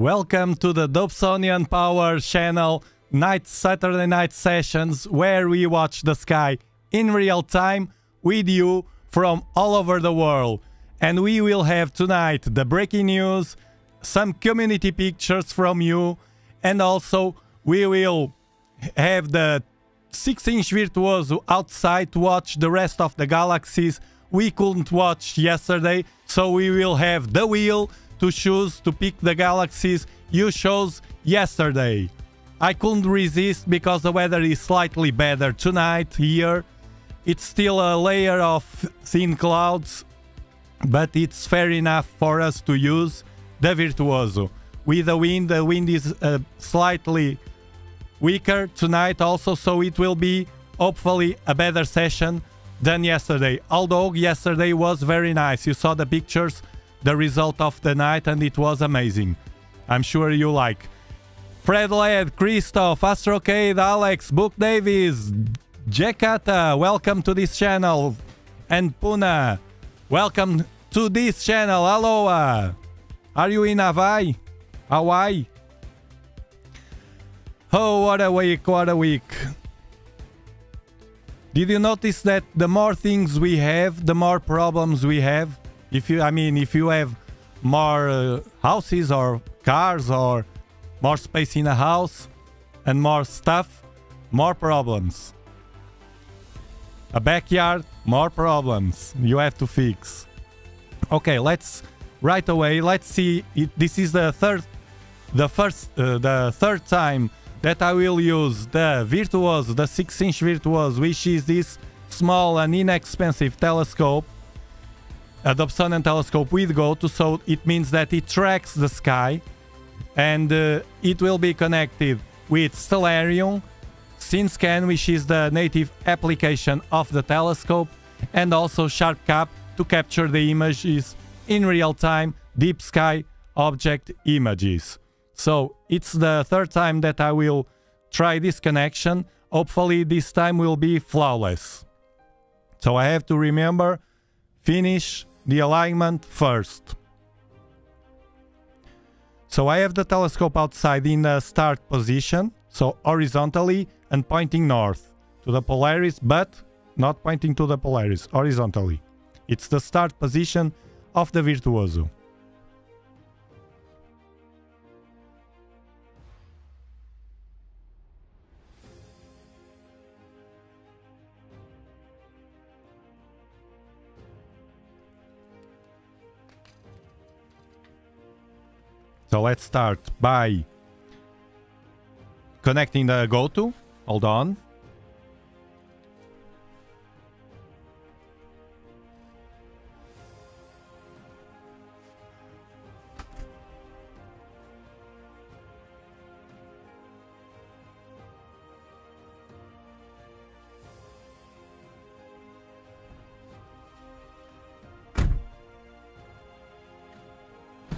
Welcome to the Dobsonian Power channel night Saturday night sessions where we watch the sky in real time with you from all over the world. And we will have tonight the breaking news, some community pictures from you, and also we will have the 6-inch Virtuoso outside to watch the rest of the galaxies we couldn't watch yesterday, so we will have the wheel to choose to pick the galaxies you chose yesterday. I couldn't resist because the weather is slightly better tonight here. It's still a layer of thin clouds, but it's fair enough for us to use the Virtuoso. With the wind, the wind is uh, slightly weaker tonight also, so it will be hopefully a better session than yesterday. Although yesterday was very nice. You saw the pictures, the result of the night, and it was amazing. I'm sure you like. Fred Led, Christoph, Astrocade, Alex, Book Davis, Jakarta, welcome to this channel. And Puna, welcome to this channel. Aloha. Are you in Hawaii? Hawaii? Oh, what a week, what a week. Did you notice that the more things we have, the more problems we have? If you, I mean, if you have more uh, houses or cars or more space in a house and more stuff, more problems. A backyard, more problems you have to fix. Okay, let's right away. Let's see. It, this is the third, the first, uh, the third time that I will use the Virtuoso, the 6-inch Virtuoso, which is this small and inexpensive telescope, a Dobsonian telescope with GOTO, so it means that it tracks the sky and uh, it will be connected with Stellarium, SynScan, which is the native application of the telescope, and also SharpCap to capture the images in real time, deep sky object images. So it's the third time that I will try this connection. Hopefully this time will be flawless. So I have to remember, finish the alignment first. So I have the telescope outside in the start position, so horizontally and pointing north to the Polaris, but not pointing to the Polaris, horizontally. It's the start position of the Virtuoso. So let's start by connecting the GOTO. Hold on.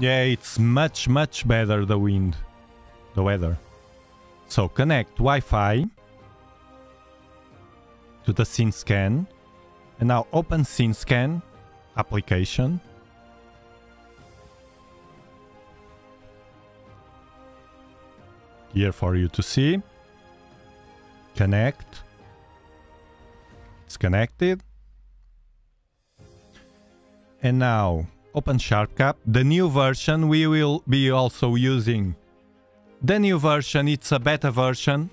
Yeah, it's much, much better, the wind, the weather. So connect Wi-Fi to the SynScan. And now open SynScan application. Here for you to see. Connect. It's connected. And now open SharpCap. The new version we will be also using. The new version, it's a beta version,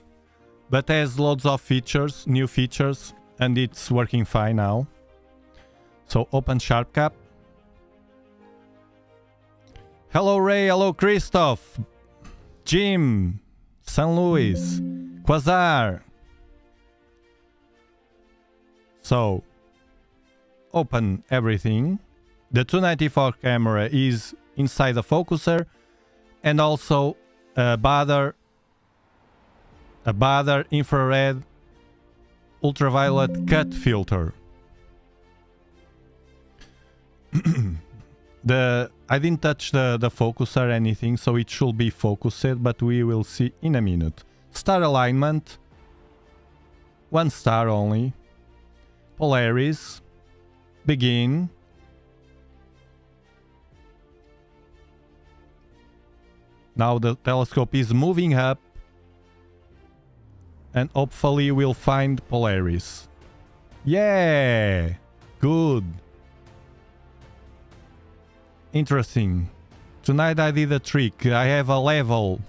but has loads of features, new features, and it's working fine now. So open SharpCap. Hello Ray, hello Christoph, Jim, San Luis, Quasar. So open everything the 294 camera is inside the focuser and also a Baader a Baader infrared ultraviolet cut filter. the I didn't touch the, the focuser or anything, so it should be focused, but we will see in a minute. Star alignment. One star only. Polaris. Begin. Now the telescope is moving up and hopefully we'll find Polaris. Yeah! Good. Interesting. Tonight I did a trick. I have a level,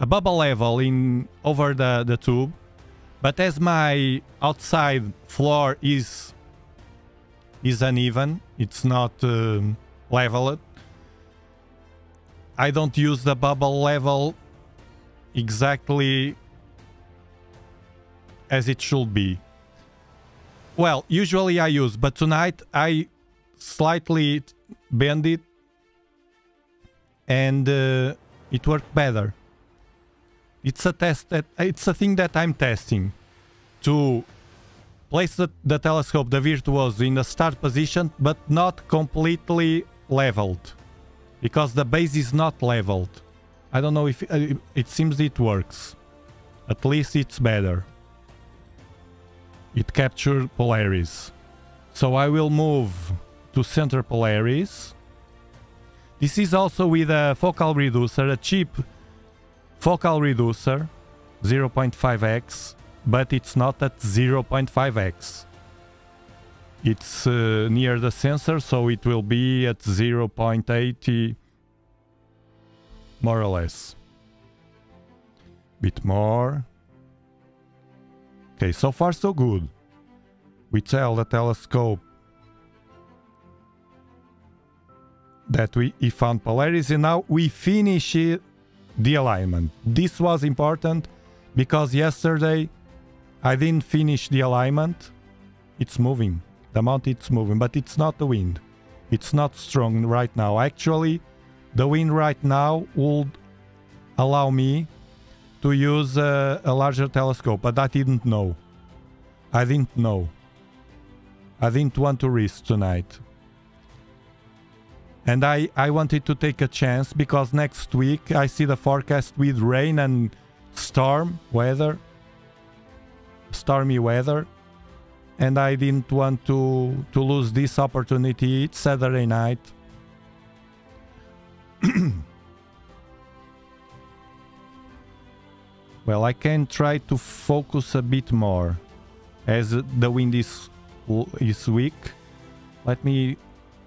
a bubble level in over the, the tube. But as my outside floor is is uneven, it's not um, leveled, I don't use the bubble level exactly as it should be. Well, usually I use, but tonight I slightly bend it and uh, it worked better. It's a test that it's a thing that I'm testing to place the, the telescope, the Virtuoso, in the start position, but not completely leveled because the base is not leveled. I don't know if uh, it seems it works. At least it's better. It captured Polaris. So I will move to center Polaris. This is also with a focal reducer, a cheap focal reducer, 0.5x, but it's not at 0.5x. It's uh, near the sensor, so it will be at 0.80, more or less. Bit more. Okay, so far so good. We tell the telescope that we he found Polaris and now we finish it, the alignment. This was important because yesterday I didn't finish the alignment. It's moving. The mount it's moving, but it's not the wind. It's not strong right now. Actually, the wind right now would allow me to use a, a larger telescope, but I didn't know. I didn't know. I didn't want to risk tonight. And I, I wanted to take a chance because next week I see the forecast with rain and storm weather. Stormy weather. And I didn't want to, to lose this opportunity. It's Saturday night. Well, I can try to focus a bit more as the wind is, is weak. Let me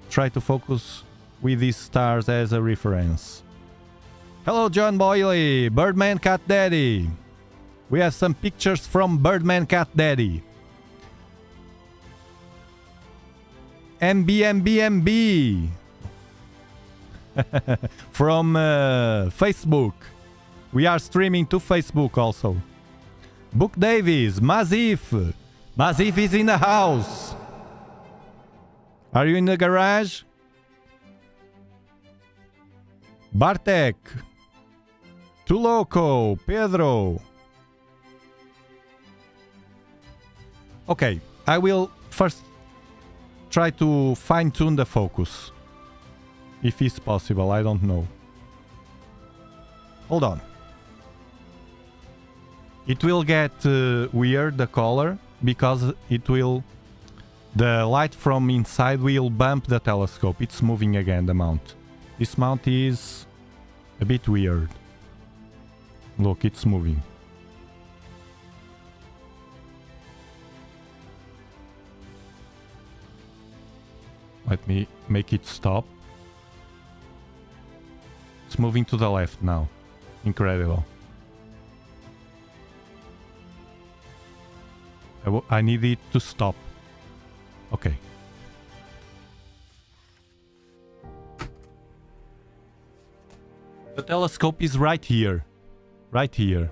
try to focus with these stars as a reference. Hello, John Boyley, Birdman Cat Daddy. We have some pictures from Birdman Cat Daddy. MBMBMB from uh, Facebook. We are streaming to Facebook also. Book Davis, Mazif. Mazif is in the house. Are you in the garage? Bartek. Tuloco. Pedro. Okay, I will first try to fine-tune the focus. If it's possible, I don't know. Hold on. It will get uh, weird, the color, because it will... The light from inside will bump the telescope. It's moving again, the mount. This mount is a bit weird. Look, it's moving. Let me make it stop. It's moving to the left now. Incredible. I, need it to stop. Okay. The telescope is right here. Right here.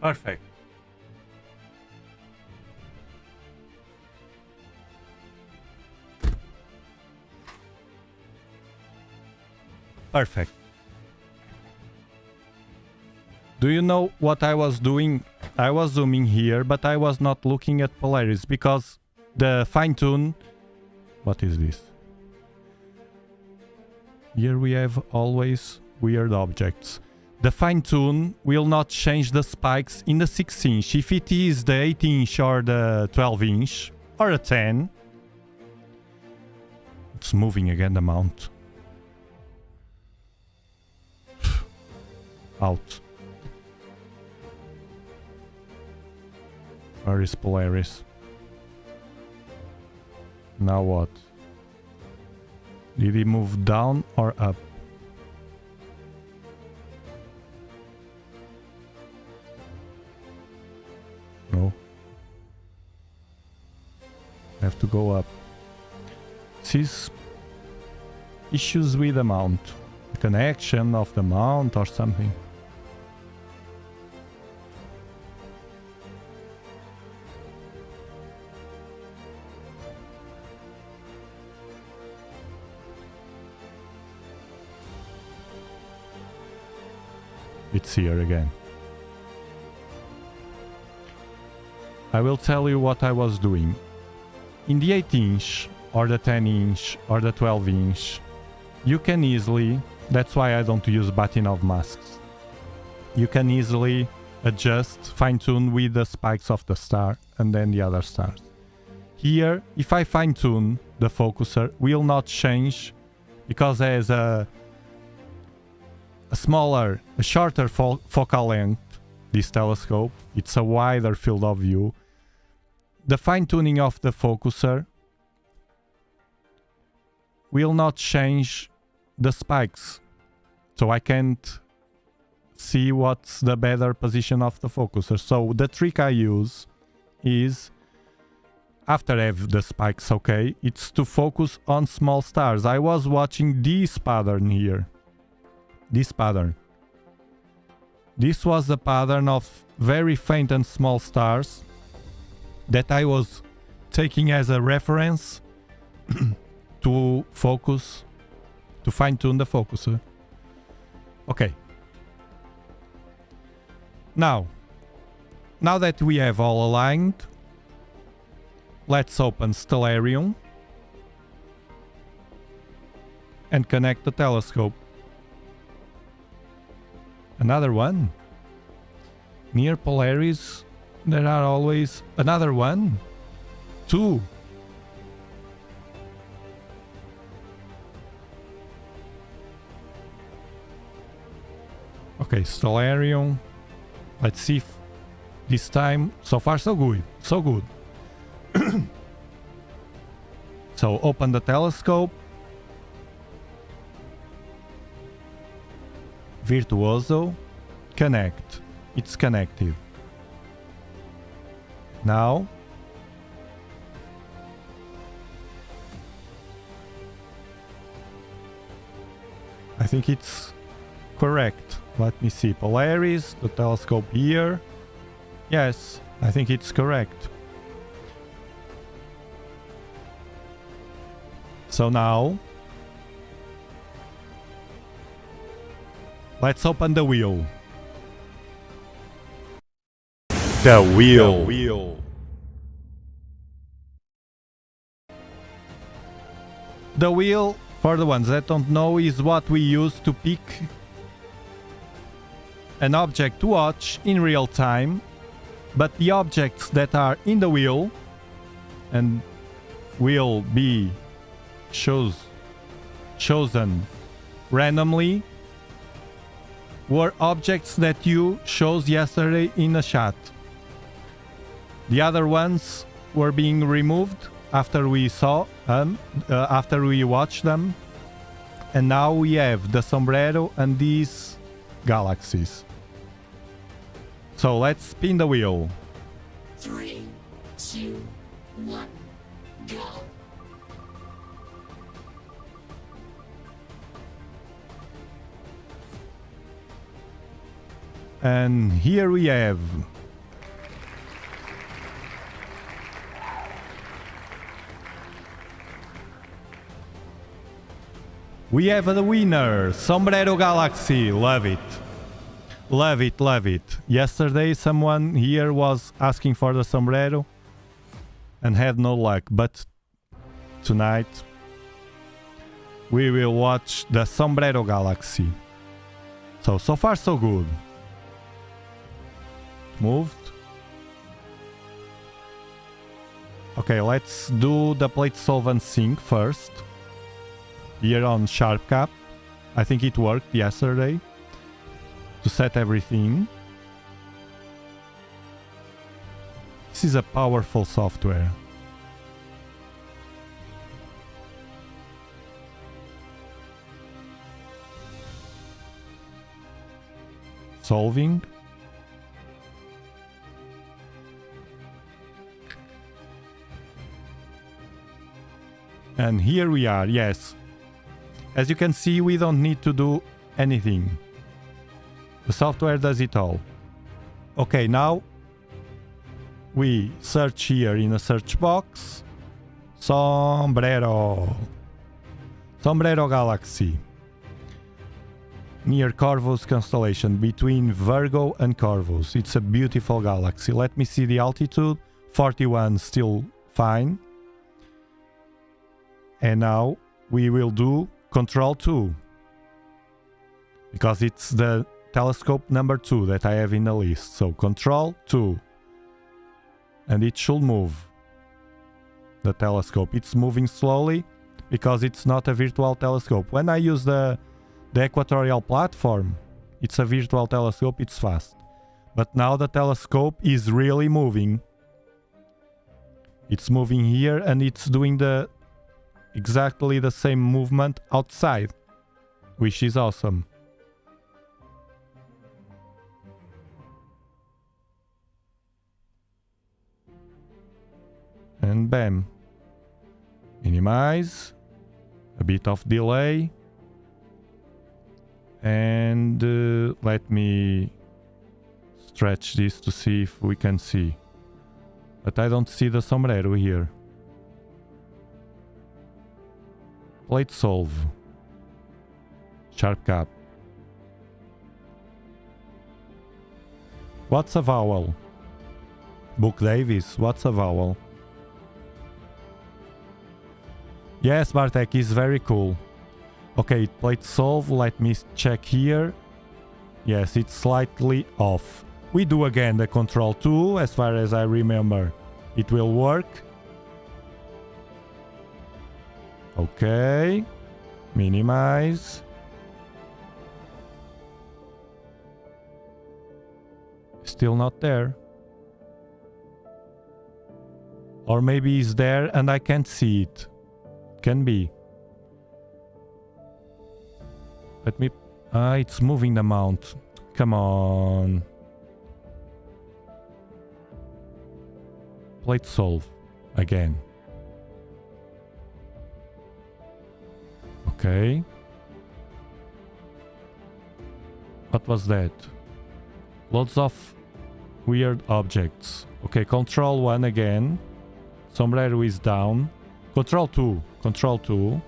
Perfect. Perfect. Do you know what I was doing? I was zooming here, but I was not looking at Polaris because the fine tune... What is this? Here we have always weird objects. The fine tune will not change the spikes in the 6 inch. If it is the 8 inch or the 12 inch or a 10, it's moving again the mount. Out. Where is Polaris? Now what? Did he move down or up? To go up. Sees issues with the mount. Connection of the mount or something. It's here again. I will tell you what I was doing. In the 8 inch, or the 10 inch, or the 12 inch, you can easily, that's why I don't use Bahtinov masks, you can easily adjust, fine tune with the spikes of the star and then the other stars. Here, if I fine tune, the focuser will not change because has a a smaller, a shorter fo focal length, this telescope. It's a wider field of view. The fine-tuning of the focuser will not change the spikes. So I can't see what's the better position of the focuser. So the trick I use is after I have the spikes okay, it's to focus on small stars. I was watching this pattern here this pattern. This was a pattern of very faint and small stars that I was taking as a reference to focus, to fine tune the focuser. Okay. Now, now that we have all aligned, let's open Stellarium and connect the telescope. Another one. Near Polaris, there are always another one. Two. Okay, Stellarium. Let's see if this time, so far so good, so good. so open the telescope. Virtuoso, connect. It's connected. Now, I think it's correct. Let me see. Polaris, the telescope here. Yes, I think it's correct. So now Let's open the wheel. The wheel. The wheel. The wheel, for the ones that don't know, is what we use to pick an object to watch in real time. But the objects that are in the wheel and will be chose, chosen randomly were objects that you chose yesterday in a chat. The other ones were being removed after we saw them, uh, after we watched them. And now we have the sombrero and these galaxies. So let's spin the wheel. Three, two, one, go. And here we have We have the winner, Sombrero Galaxy. Love it. Love it, love it. Yesterday someone here was asking for the sombrero and had no luck, but tonight we will watch the Sombrero Galaxy. So, so far so good. Moved. Okay, let's do the plate solve and sync first. Here on SharpCap. I think it worked yesterday to set everything. This is a powerful software. Solving. And here we are, yes. As you can see, we don't need to do anything. The software does it all. Okay, now we search here in a search box. Sombrero. Sombrero Galaxy. Near Corvus constellation, between Virgo and Corvus. It's a beautiful galaxy. Let me see the altitude. 41 still fine. And now we will do control 2. Because it's the telescope number 2 that I have in the list. So control 2. And it should move. The telescope. It's moving slowly because it's not a virtual telescope. When I use the, the equatorial platform, it's a virtual telescope, it's fast. But now the telescope is really moving. It's moving here and it's doing the exactly the same movement outside, which is awesome. and bam. Minimize, a bit of delay, and uh, let me stretch this to see if we can see. But I don't see the sombrero here. Plate solve. SharpCap. What's a vowel? Book Davis, what's a vowel? Yes, Bartek is very cool. Okay, plate solve. Let me check here. Yes, it's slightly off. We do again the control 2, as far as I remember. It will work. Okay. Minimize. Still not there. Or maybe it's there and I can't see it. Can be. Let me... Ah, it's moving the mount. Come on. Plate solve. Again. Okay. What was that? Lots of weird objects. Okay, control 1 again. Sombrero is down. Control 2. Control 2.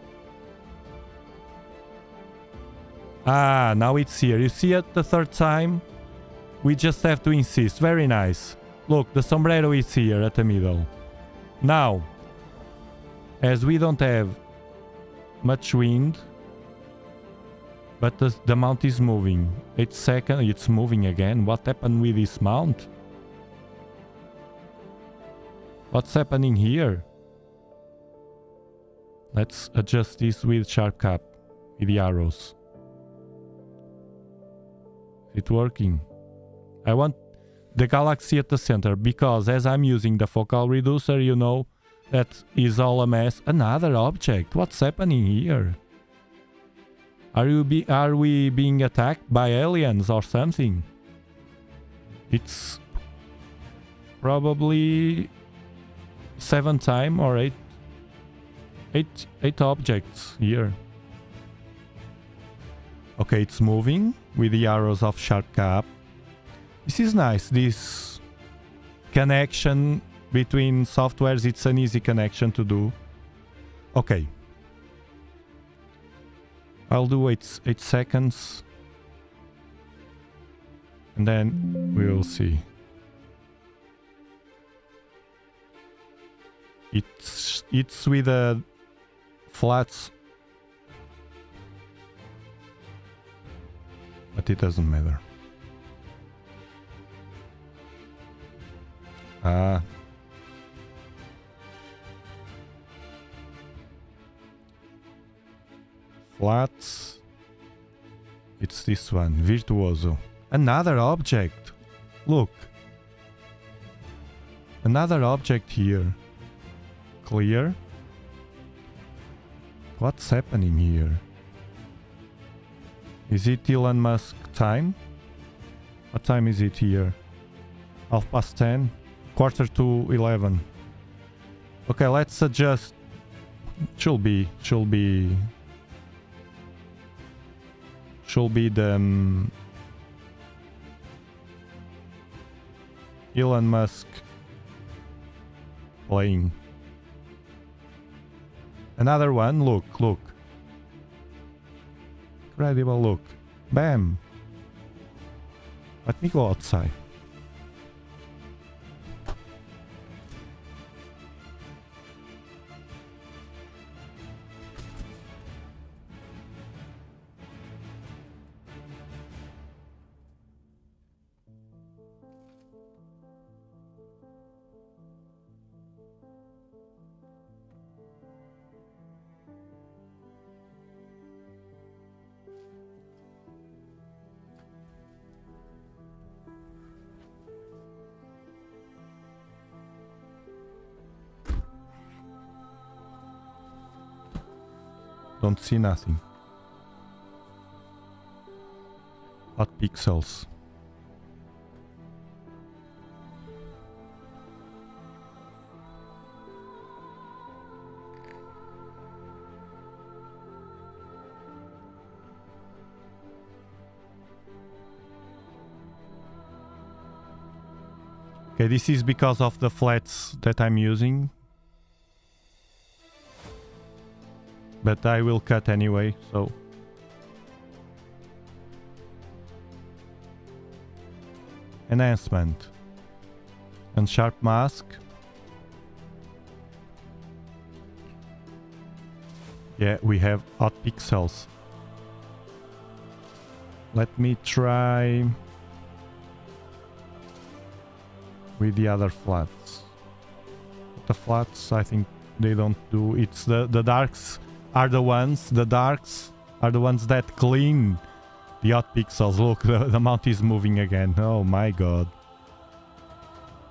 Ah, now it's here. You see it the third time? We just have to insist. Very nice. Look, the sombrero is here at the middle. Now, as we don't have much wind, but the, the mount is moving. 8 seconds, it's moving again. What happened with this mount? What's happening here? Let's adjust this with SharpCap, with the arrows. It's working. I want the galaxy at the center because as I'm using the focal reducer, you know, that is all a mess. Another object. What's happening here? Are you be are we being attacked by aliens or something? It's probably seven time or eight eight eight objects here. Okay, it's moving with the arrows of SharpCap. This is nice. This connection between softwares, it's an easy connection to do. Okay. I'll do 8, eight seconds. And then we will see. It's it's with the flats, but it doesn't matter. Ah. Flats. It's this one, Virtuoso. Another object. Look. Another object here. Clear. What's happening here? Is it Elon Musk time? What time is it here? Half past 10? Quarter to 11. Okay, let's adjust. Should be, should be... Should be the... Um, Elon Musk playing. Another one, look, look. Incredible, look. Bam! Let me go outside. See nothing. Hot pixels. Okay, this is because of the flats that I'm using. But I will cut anyway, so... Enhancement. And sharp mask. Yeah, we have hot pixels. Let me try with the other flats. The flats, I think they don't do. It's the the darks are the ones, the darks are the ones that clean the hot pixels. Look, the, the mount is moving again. Oh my god.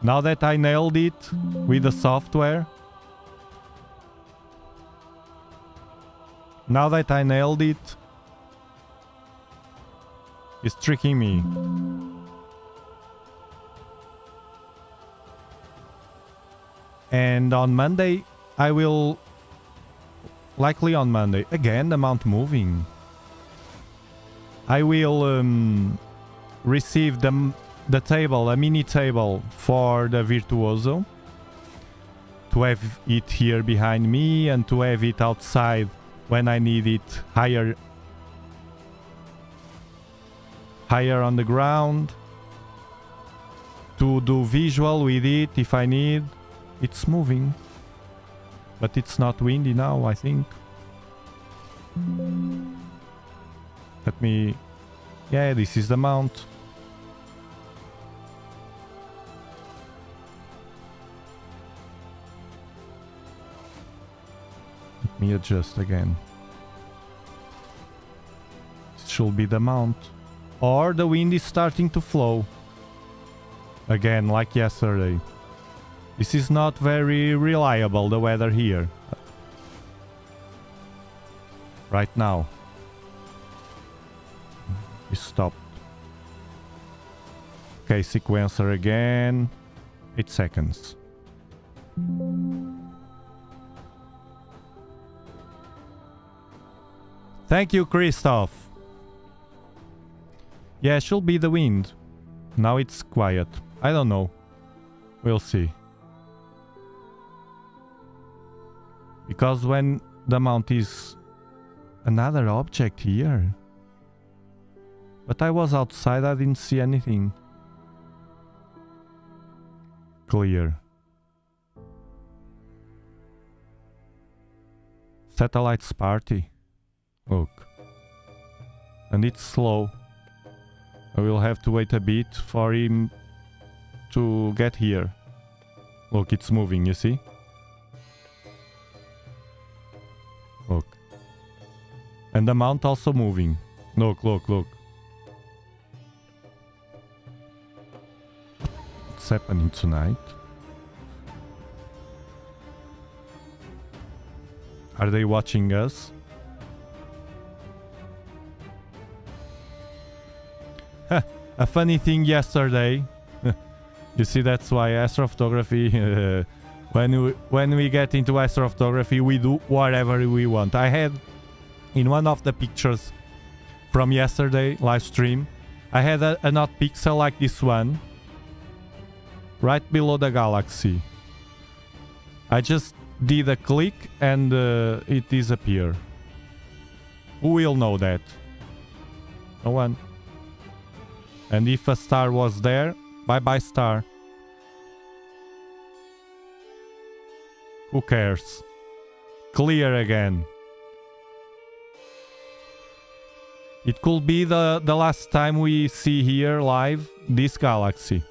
Now that I nailed it with the software, now that I nailed it, it's tricking me. And on Monday, I will likely on Monday. Again, the mount moving. I will um, receive the, the table, a mini table for the Virtuoso. To have it here behind me and to have it outside when I need it higher higher on the ground. To do visual with it if I need. It's moving. But it's not windy now, I think. Let me... Yeah, this is the mount. Let me adjust again. It should be the mount. Or the wind is starting to flow. Again, like yesterday. This is not very reliable, the weather here. Right now. We stopped. Okay, sequencer again. 8 seconds. Thank you, Christoph. Yeah, should be the wind. Now it's quiet. I don't know. We'll see. Because when the mount is another object here. But I was outside, I didn't see anything. Clear. Satellites party. Look. And it's slow. I will have to wait a bit for him to get here. Look, it's moving, you see? Look. And the mount also moving. Look, look, look. What's happening tonight? Are they watching us? a funny thing yesterday. you see, that's why astrophotography. When we when we get into astrophotography, we do whatever we want. I had in one of the pictures from yesterday live stream, I had a, a not pixel like this one, right below the galaxy. I just did a click and uh, it disappeared. Who will know that? No one. And if a star was there, bye bye star. Who cares? Clear again. It could be the, the last time we see here live this galaxy.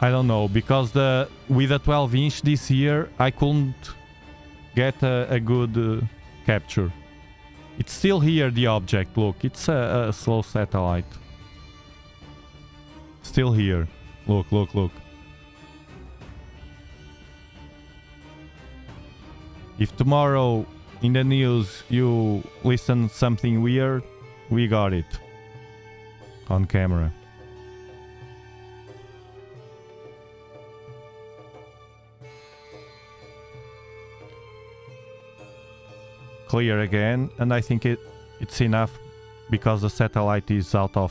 I don't know, because the with a 12 inch this year I couldn't get a, a good uh, capture. It's still here, the object, look, it's a, a slow satellite. Still here. Look, look, look. If tomorrow in the news you listen something weird, we got it. On camera. clear again and I think it it's enough because the satellite is out of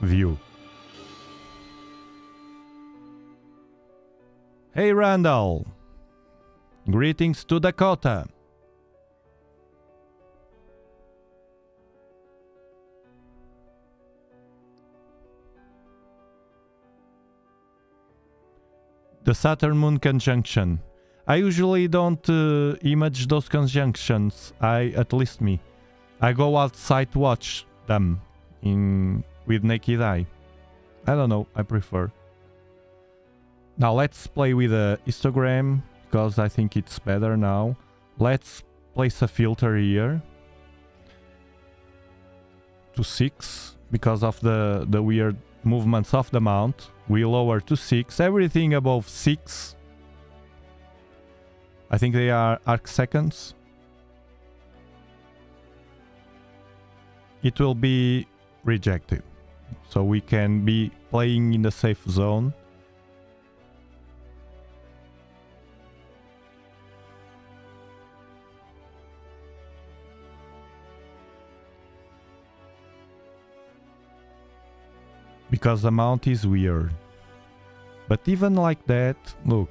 view. Hey Randall! Greetings to Dakota! The Saturn Moon conjunction. I usually don't uh, image those conjunctions. I, at least me. I go outside watch them in with naked eye. I don't know, I prefer. Now let's play with a histogram because I think it's better now. Let's place a filter here to 6 because of the, the weird movements of the mount. We lower to 6. Everything above 6 I think they are arc seconds. It will be rejected. So we can be playing in the safe zone. Because the mount is weird. But even like that, look,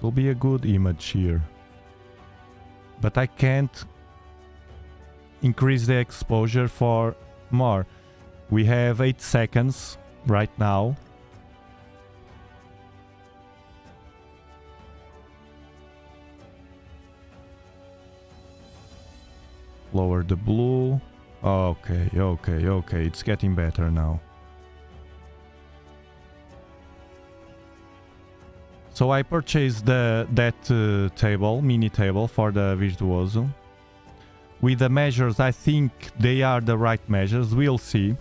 It will be a good image here. But I can't increase the exposure for more. We have 8 seconds right now. Lower the blue. Okay, okay, okay. It's getting better now. So I purchased the, that uh, table, mini table for the Virtuoso. With the measures, I think they are the right measures. We'll see.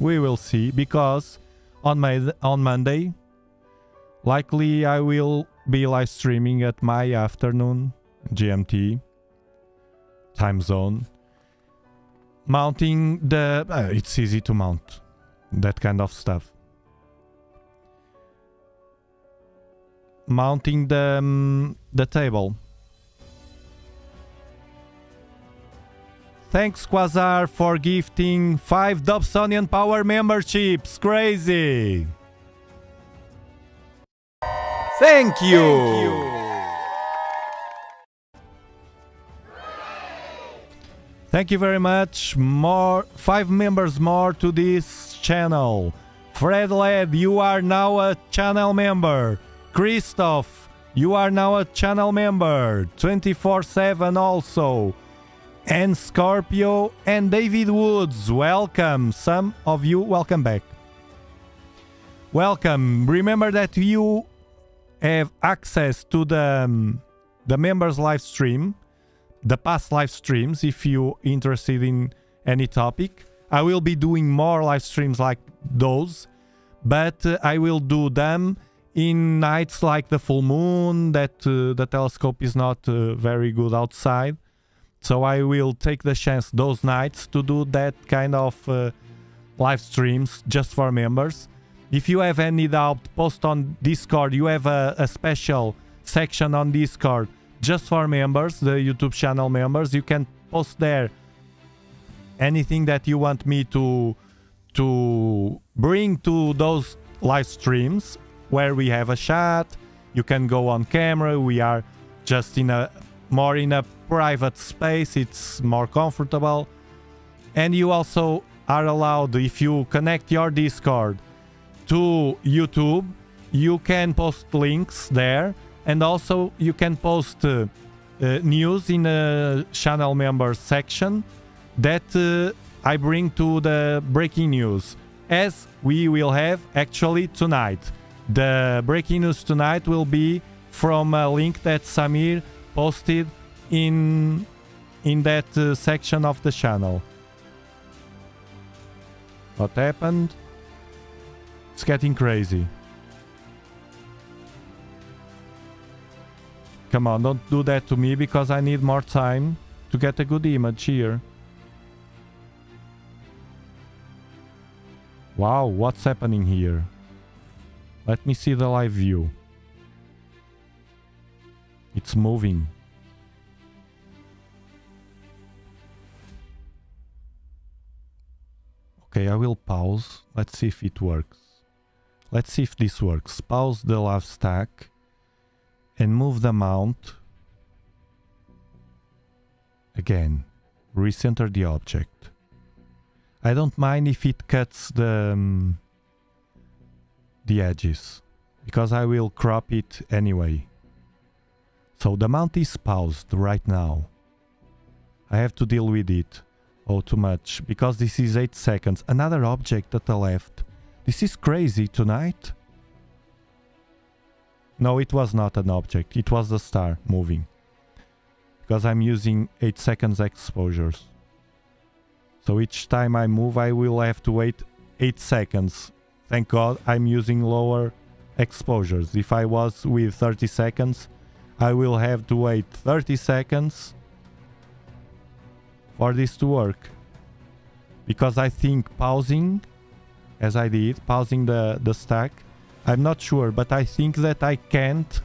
We will see because on my on Monday, likely I will be live streaming at my afternoon GMT time zone. Mounting the uh, it's easy to mount that kind of stuff. mounting the, um, the table. Thanks Quasar for gifting 5 Dobsonian Power memberships. Crazy! Thank you. Thank you very much. More five members more to this channel. Fred Led, you are now a channel member. Christoph, you are now a channel member. 24/7 also. And Scorpio and David Woods, welcome. Some of you, welcome back. Welcome. Remember that you have access to the um, the members live stream the past live streams if you are interested in any topic. I will be doing more live streams like those, but uh, I will do them in nights like the full moon that uh, the telescope is not uh, very good outside. So I will take the chance those nights to do that kind of uh, live streams just for members. If you have any doubt, post on Discord. You have a, a special section on Discord just for members, the YouTube channel members. You can post there anything that you want me to to bring to those live streams where we have a chat. You can go on camera. We are just in a more in a private space. It's more comfortable. And you also are allowed if you connect your Discord to YouTube, you can post links there and also you can post uh, uh, news in a channel members section that uh, I bring to the breaking news as we will have actually tonight. The breaking news tonight will be from a link that Samir posted in in that uh, section of the channel. What happened? It's getting crazy. Come on, don't do that to me because I need more time to get a good image here. Wow, what's happening here? Let me see the live view. It's moving. Okay, I will pause. Let's see if it works. Let's see if this works. Pause the live stack and move the mount again. Recenter the object. I don't mind if it cuts the um, the edges because I will crop it anyway. So the mount is paused right now. I have to deal with it oh too much because this is 8 seconds. Another object at the left. This is crazy tonight no, it was not an object. It was the star moving. Because I'm using 8 seconds exposures. So each time I move, I will have to wait 8 seconds. Thank God I'm using lower exposures. If I was with 30 seconds, I will have to wait 30 seconds for this to work. Because I think pausing, as I did, pausing the, the stack, I'm not sure, but I think that I can't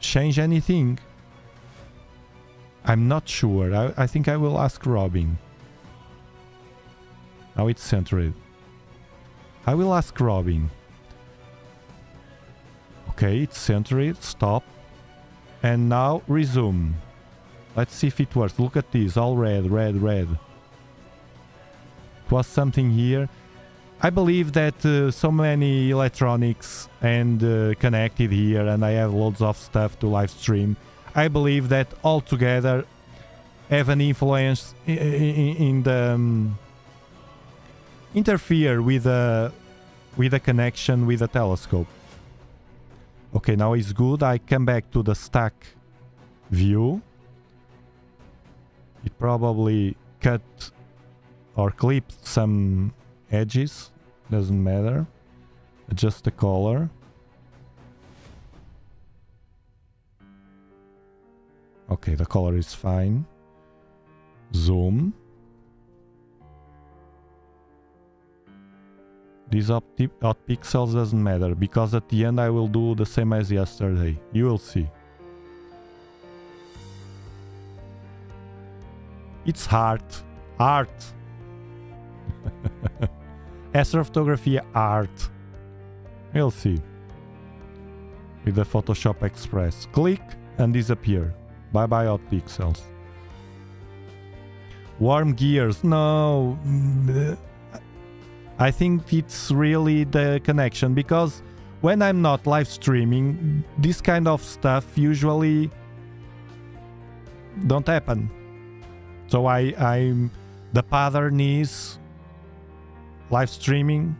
change anything. I'm not sure. I, I think I will ask Robin. Now it's centered. I will ask Robin. Okay, it's centered. Stop. And now resume. Let's see if it works. Look at this. All red, red, red. It was something here. I believe that uh, so many electronics and uh, connected here and I have loads of stuff to live stream. I believe that all together have an influence in, the um, interfere with the with the connection with the telescope. Okay, now it's good. I come back to the stack view. It probably cut or clipped some edges doesn't matter adjust the color. Okay the color is fine. Zoom. These odd pixels doesn't matter because at the end I will do the same as yesterday. You will see. It's art art Astrophotography art. We'll see. With the Photoshop Express. Click and disappear. Bye bye hot pixels. Worm gears. No. I think it's really the connection because when I'm not live streaming, this kind of stuff usually don't happen. So I I'm the pattern is live streaming.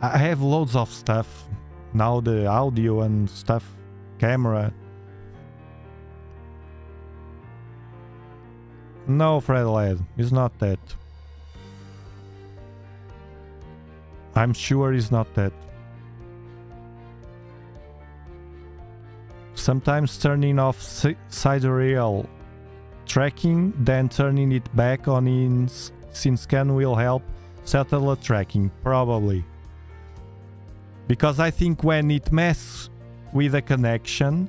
I have loads of stuff now the audio and stuff camera. No Fred Lad it's not that. I'm sure it's not that. Sometimes turning off side sidereal tracking then turning it back on in SynScan will help satellite tracking probably because I think when it messes with a connection,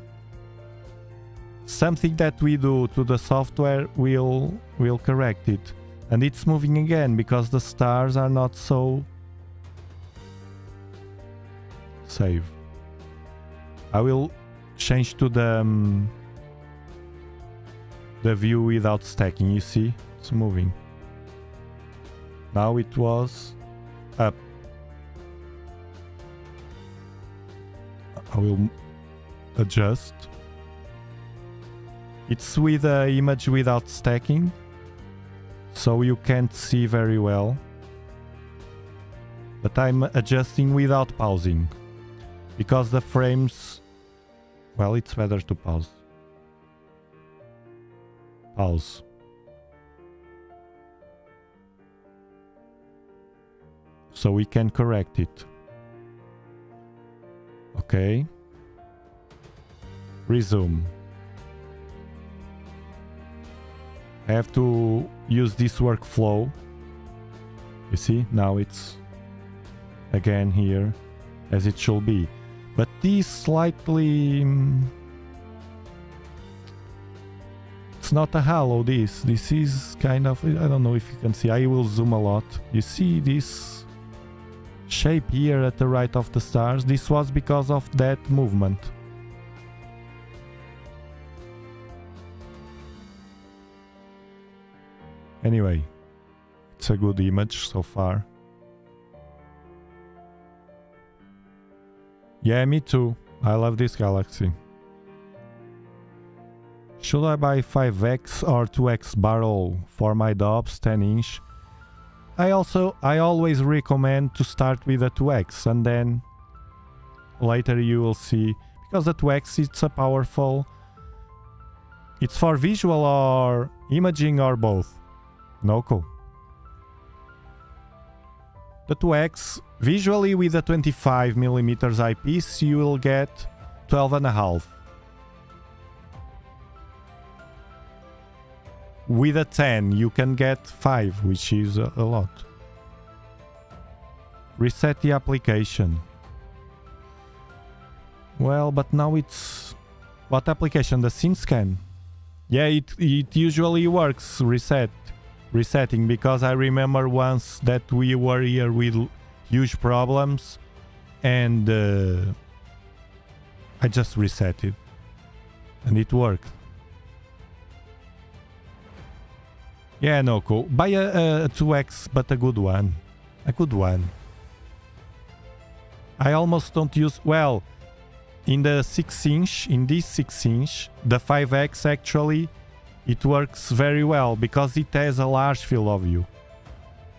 something that we do to the software will will correct it. And it's moving again because the stars are not so save. I will change to the um, the view without stacking. You see, it's moving. Now it was up. I will adjust. It's with the image without stacking, so you can't see very well. But I'm adjusting without pausing, because the frames... Well, it's better to pause. Pause. So we can correct it. Okay. Resume. I have to use this workflow. You see, now it's again here as it should be. But this slightly... Mm, it's not a halo, this. This is kind of... I don't know if you can see. I will zoom a lot. You see this shape here at the right of the stars, this was because of that movement. Anyway, it's a good image so far. Yeah, me too. I love this galaxy. Should I buy 5x or 2x barrel for my Dobbs 10 inch? I also I always recommend to start with a 2x and then later you will see because the 2x it's a powerful it's for visual or imaging or both. No cool. The 2x visually with a 25 millimeters eyepiece you will get 12 and a half with a 10 you can get 5 which is a, lot. Reset the application. Well but now it's what application? The SynScan? Yeah it it usually works reset resetting because i remember once that we were here with huge problems and uh, i just reset it. And it worked Yeah, no, cool. Buy a, a 2x, but a good one. A good one. I almost don't use... Well, in the 6 inch, in this 6 inch, the 5x actually, it works very well because it has a large field of view.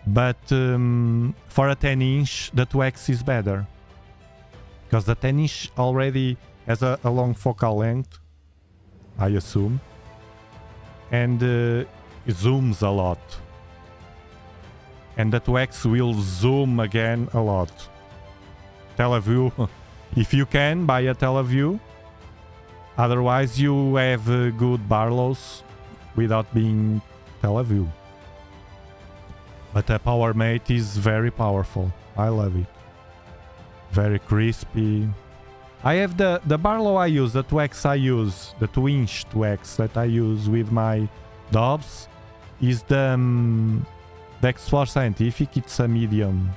But um, for a 10 inch, the 2x is better. Because the 10 inch already has a, a long focal length, I assume. And uh, zooms a lot. And that wax will zoom again a lot. Tele Vue, if you can, buy a Tele Vue. Otherwise, you have uh, good Barlows without being Tele Vue. But a PowerMate is very powerful. I love it. Very crispy. I have the, the Barlow I use, the 2X I use, the 2 inch 2X that I use with my Dobbs is the, um, the Explore Scientific. It's a medium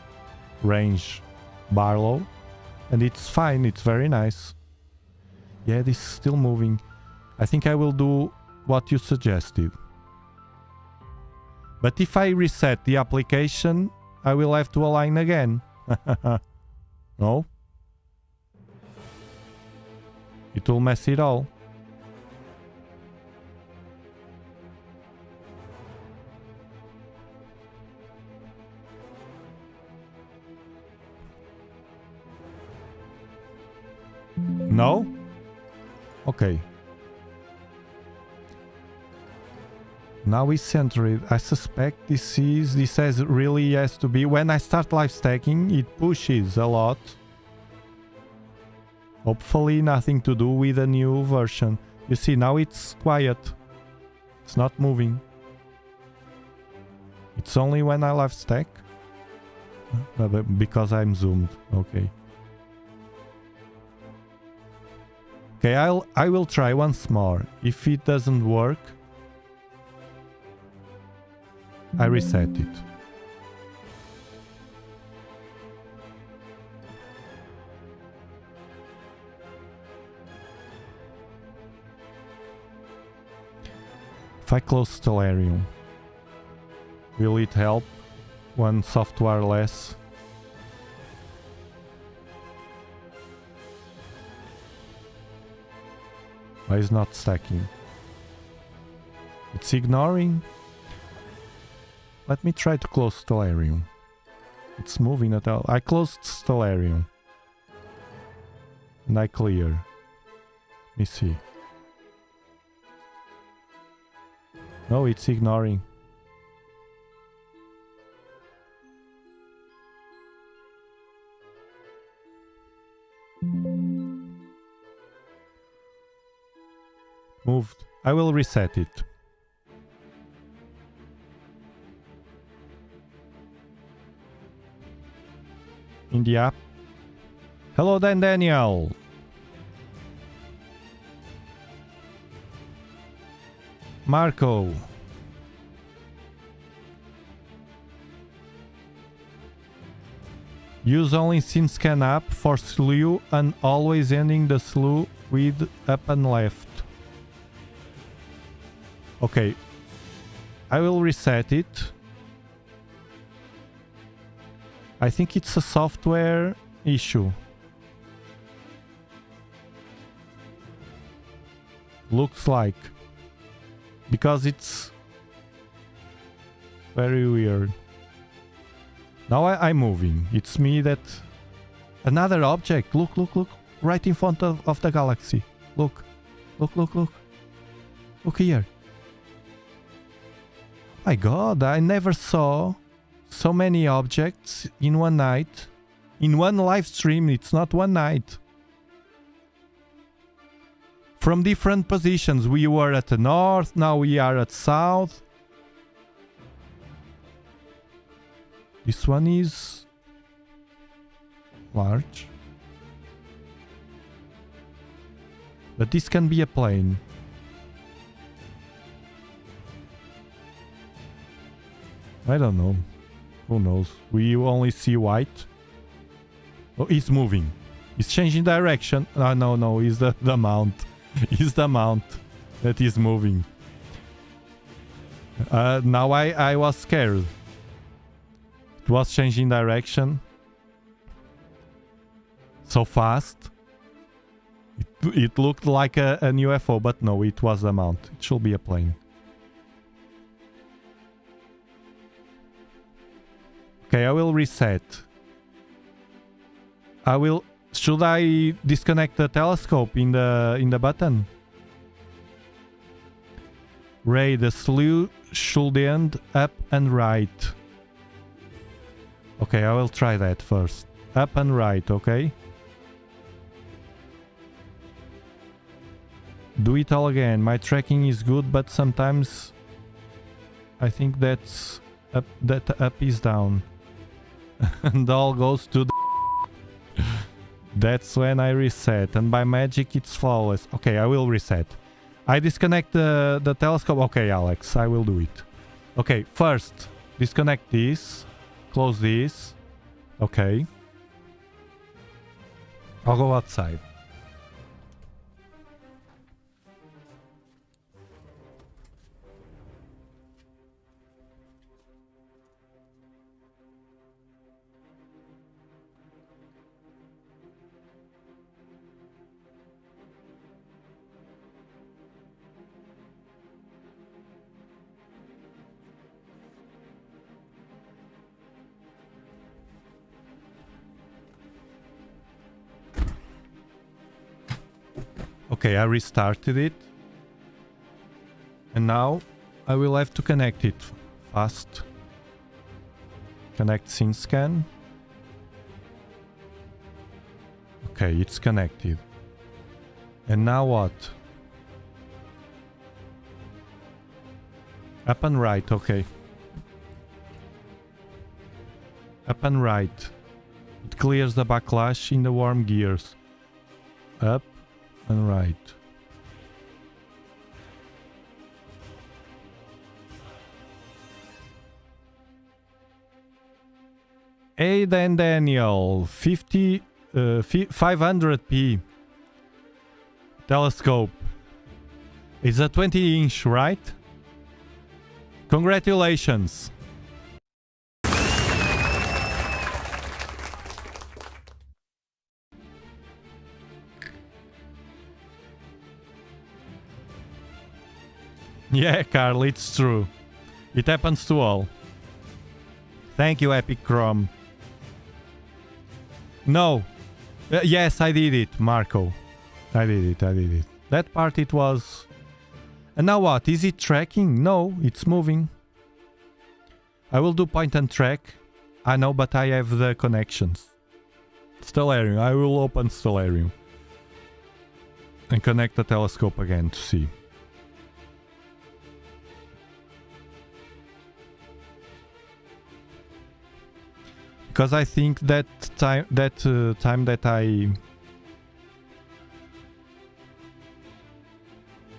range Barlow. And it's fine, it's very nice. Yeah, this is still moving. I think I will do what you suggested. But if I reset the application, I will have to align again. no? It will mess it all. No? Okay. Now we center it. I suspect this is, this has really has to be, when I start live stacking, it pushes a lot. Hopefully nothing to do with the new version. You see, now it's quiet. It's not moving. It's only when I live stack. Because I'm zoomed. Okay. Okay, I'll I will try once more. If it doesn't work, I reset it. If I close Stellarium, will it help one software less? Why is not stacking? It's ignoring. Let me try to close Stellarium. It's moving at all. I closed Stellarium. And I clear. Let me see. No, it's ignoring. Moved. I will reset it. In the app. Hello then, Daniel. Marco. Use only SynScan app for slew and always ending the slew with up and left. Okay. I will reset it. I think it's a software issue. Looks like. Because it's very weird. Now I, am moving. It's me that... Another object. Look, look, look. Right in front of, of the galaxy. Look. Look, look, look. Look here. My god, I never saw so many objects in one night. In one live stream, it's not one night. From different positions, we were at the north, now we are at south. This one is large. But this can be a plane. I don't know. Who knows? We only see white. Oh, it's moving. It's changing direction. No, no, no. It's the, the mount. it's the mount that is moving. Uh, now I, I was scared. It was changing direction. So fast. It, it looked like a, an UFO, but no, it was the mount. It should be a plane. Okay, I will reset. I will... Should I disconnect the telescope in the in the button? Ray, the slew should end up and right. Okay, I will try that first. Up and right, okay? Do it all again. My tracking is good, but sometimes I think that's up that up is down. And all goes to the That's when I reset, and by magic it's flawless. Okay, I will reset. I disconnect the, the telescope. Okay, Alex, I will do it. Okay, first, disconnect this. Close this. Okay. I'll go outside. Okay, I restarted it. And now I will have to connect it fast. Connect SynScan. Okay, it's connected. And now what? Up and right, okay. Up and right. It clears the backlash in the worm gears. Up and right. Aiden Daniel, 50, uh, 500p telescope. It's a 20 inch, right? Congratulations. Yeah, Carl, it's true. It happens to all. Thank you, Epic Chrome. No. Uh, yes, I did it, Marco. I did it, I did it. That part it was... And now what? Is it tracking? No, it's moving. I will do point and track. I know, but I have the connections. Stellarium. I will open Stellarium. And connect the telescope again to see. Because I think that time that uh, time that I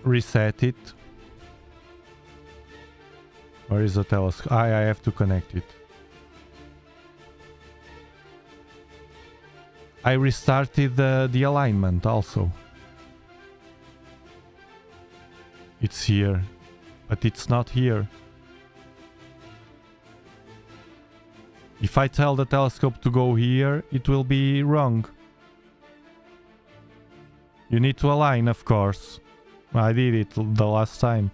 reset it where is the telescope I, I have to connect it. I restarted the, the alignment also. It's here but it's not here If I tell the telescope to go here, it will be wrong. You need to align, of course. I did it the last time.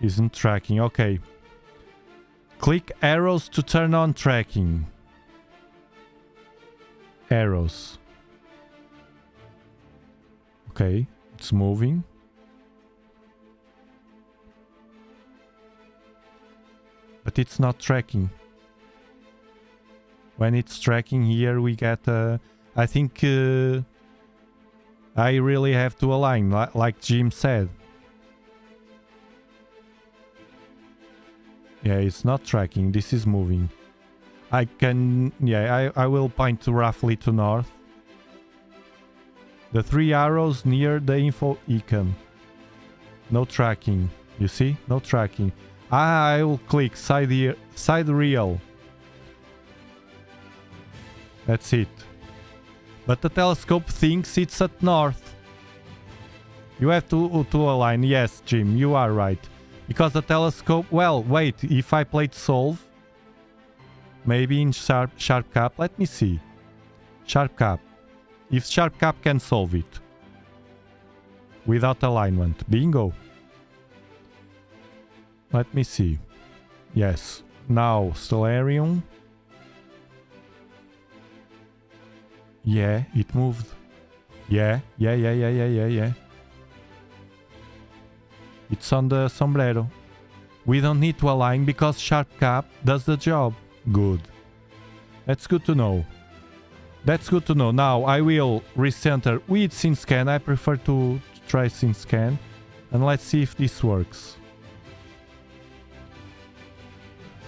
Isn't tracking. Okay. Click arrows to turn on tracking. Arrows. Okay, it's moving. But it's not tracking when it's tracking here we get uh, I think uh, I really have to align li like Jim said. Yeah it's not tracking this is moving. I can yeah I, I will point roughly to north. The three arrows near the info icon. No tracking you see? No tracking. Ah, I will click side, here, sidereal that's it. But the telescope thinks it's at north. You have to, to align. Yes, Jim, you are right. Because the telescope... Well, wait. If I plate solve... Maybe in sharp, SharpCap. Let me see. SharpCap. If SharpCap can solve it. Without alignment. Bingo. Let me see. Yes. Now, Stellarium. Yeah, it moved. Yeah, yeah, yeah, yeah, yeah, yeah, yeah. It's on the sombrero. We don't need to align because Sharp Cap does the job. Good. That's good to know. That's good to know. Now I will recenter with SynScan. I prefer to, try SynScan. And let's see if this works.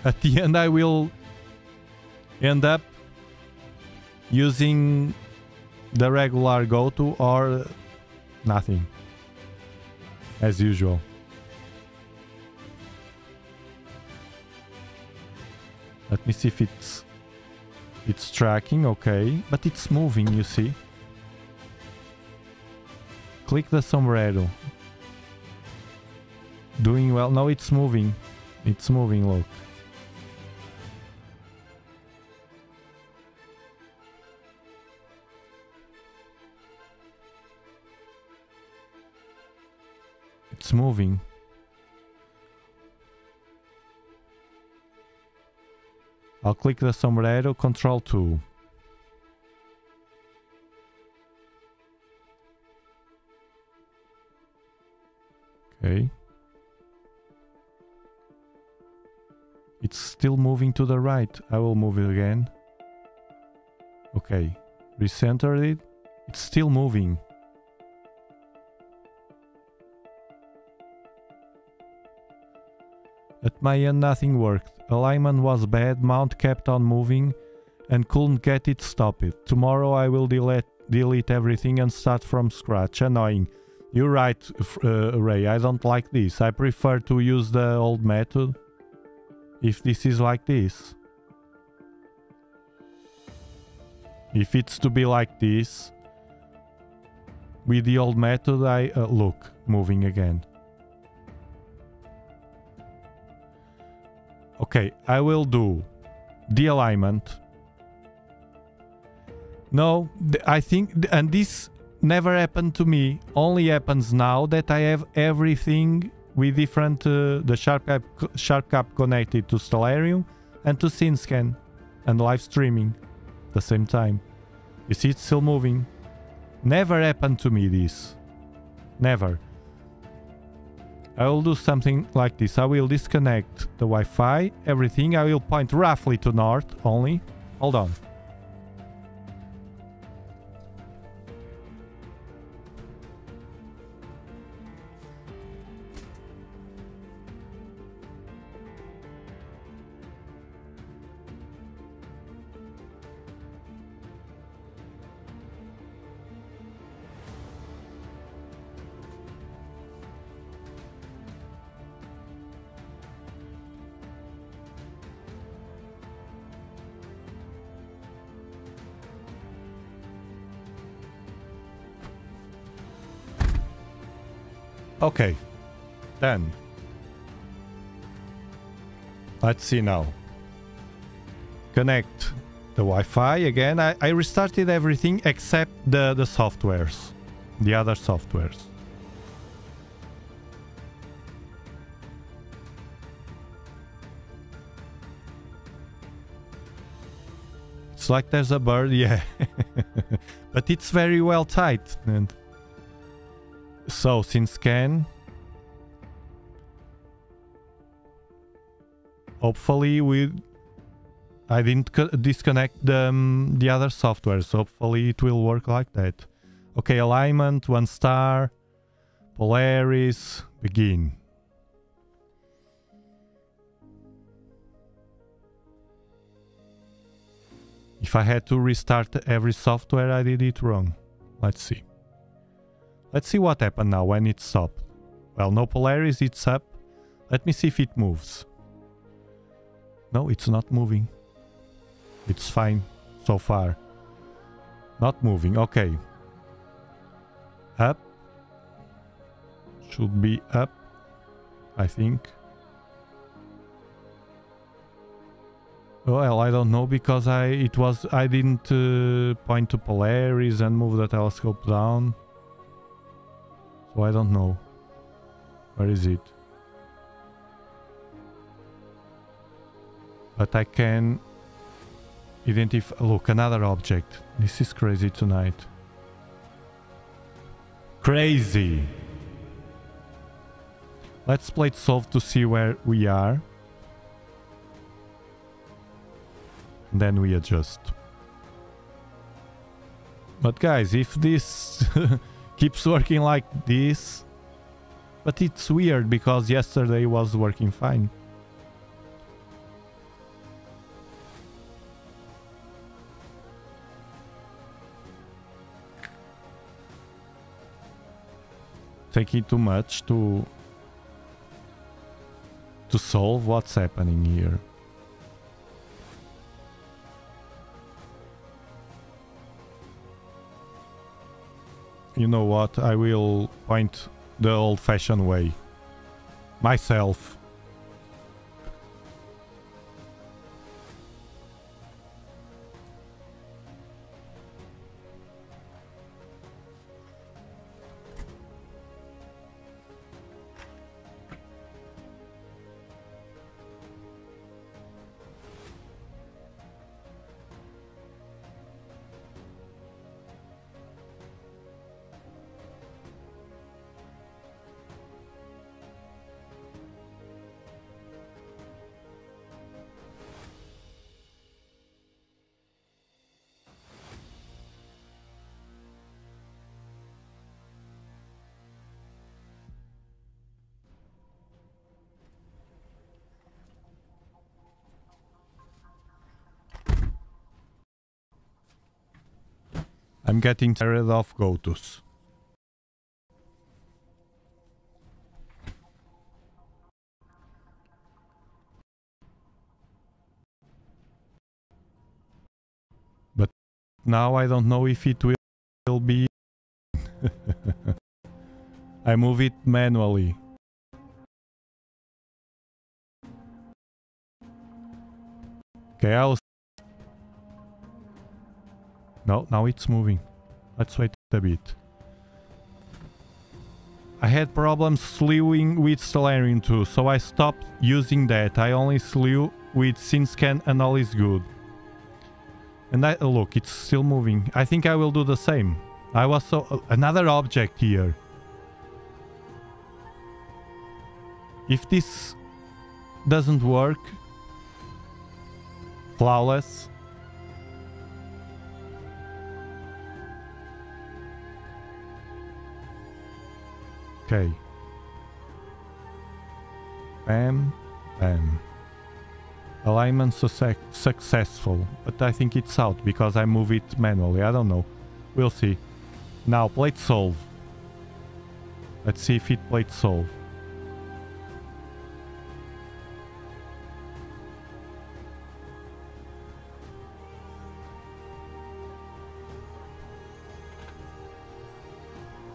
At the end I will end up using the regular go-to or nothing as usual let me see if it's It's tracking, okay. But it's moving, you see. Click the sombrero. Doing well. Now it's moving. It's moving, look. Moving. I'll click the sombrero, control 2. Okay. It's still moving to the right. I will move it again. Okay. Recentered it. It's still moving. At my end nothing worked. Alignment was bad, mount kept on moving and couldn't get it stopped. Tomorrow I will delete, delete everything and start from scratch. Annoying. You're right, uh, Ray, I don't like this. I prefer to use the old method if this is like this. If it's to be like this, with the old method, I uh, look, moving again. Okay, I will do the alignment. No, I think, and this never happened to me. Only happens now that I have everything with different, uh, the SharpCap, SharpCap connected to Stellarium and to SynScan and live streaming at the same time. You see, it's still moving. Never happened to me this. Never. I will do something like this. I will disconnect the Wi-Fi, everything. I will point roughly to north only. Hold on. Okay. Then. Let's see now. Connect the Wi-Fi again. I, I restarted everything except the, the softwares. The other softwares. It's like there's a bird, yeah. but it's very well tight. And so, SynScan. Hopefully we... I didn't disconnect the, um, the other software, so hopefully it will work like that. Okay, alignment, one star. Polaris, begin. If I had to restart every software, I did it wrong. Let's see. Let's see what happened now when it stopped. Well, no Polaris, it's up. Let me see if it moves. No, it's not moving. It's fine so far. Not moving, okay. Up. Should be up, I think. Well, I don't know because I it was I didn't uh, point to Polaris and move the telescope down. So I don't know. Where is it? But I can identify... Look, another object. This is crazy tonight. Crazy! Let's play it solve to see where we are. And then we adjust. But guys, if this keeps working like this. But it's weird because yesterday was working fine. Taking too much to to solve what's happening here. You know what? I will point the old-fashioned way. Myself. Getting tired of GOTUS. But now I don't know if it will, will be... I move it manually. Okay, I'll no, now it's moving. Let's wait a bit. I had problems slewing with Stellarium too, so I stopped using that. I only slew with SynScan and all is good. And I look, it's still moving. I think I will do the same. I was so uh, another object here. If this doesn't work, flawless, Okay. Bam. Bam. Alignment su successful. But I think it's out because I move it manually. I don't know. We'll see. Now, plate solve. Let's see if it plate solve.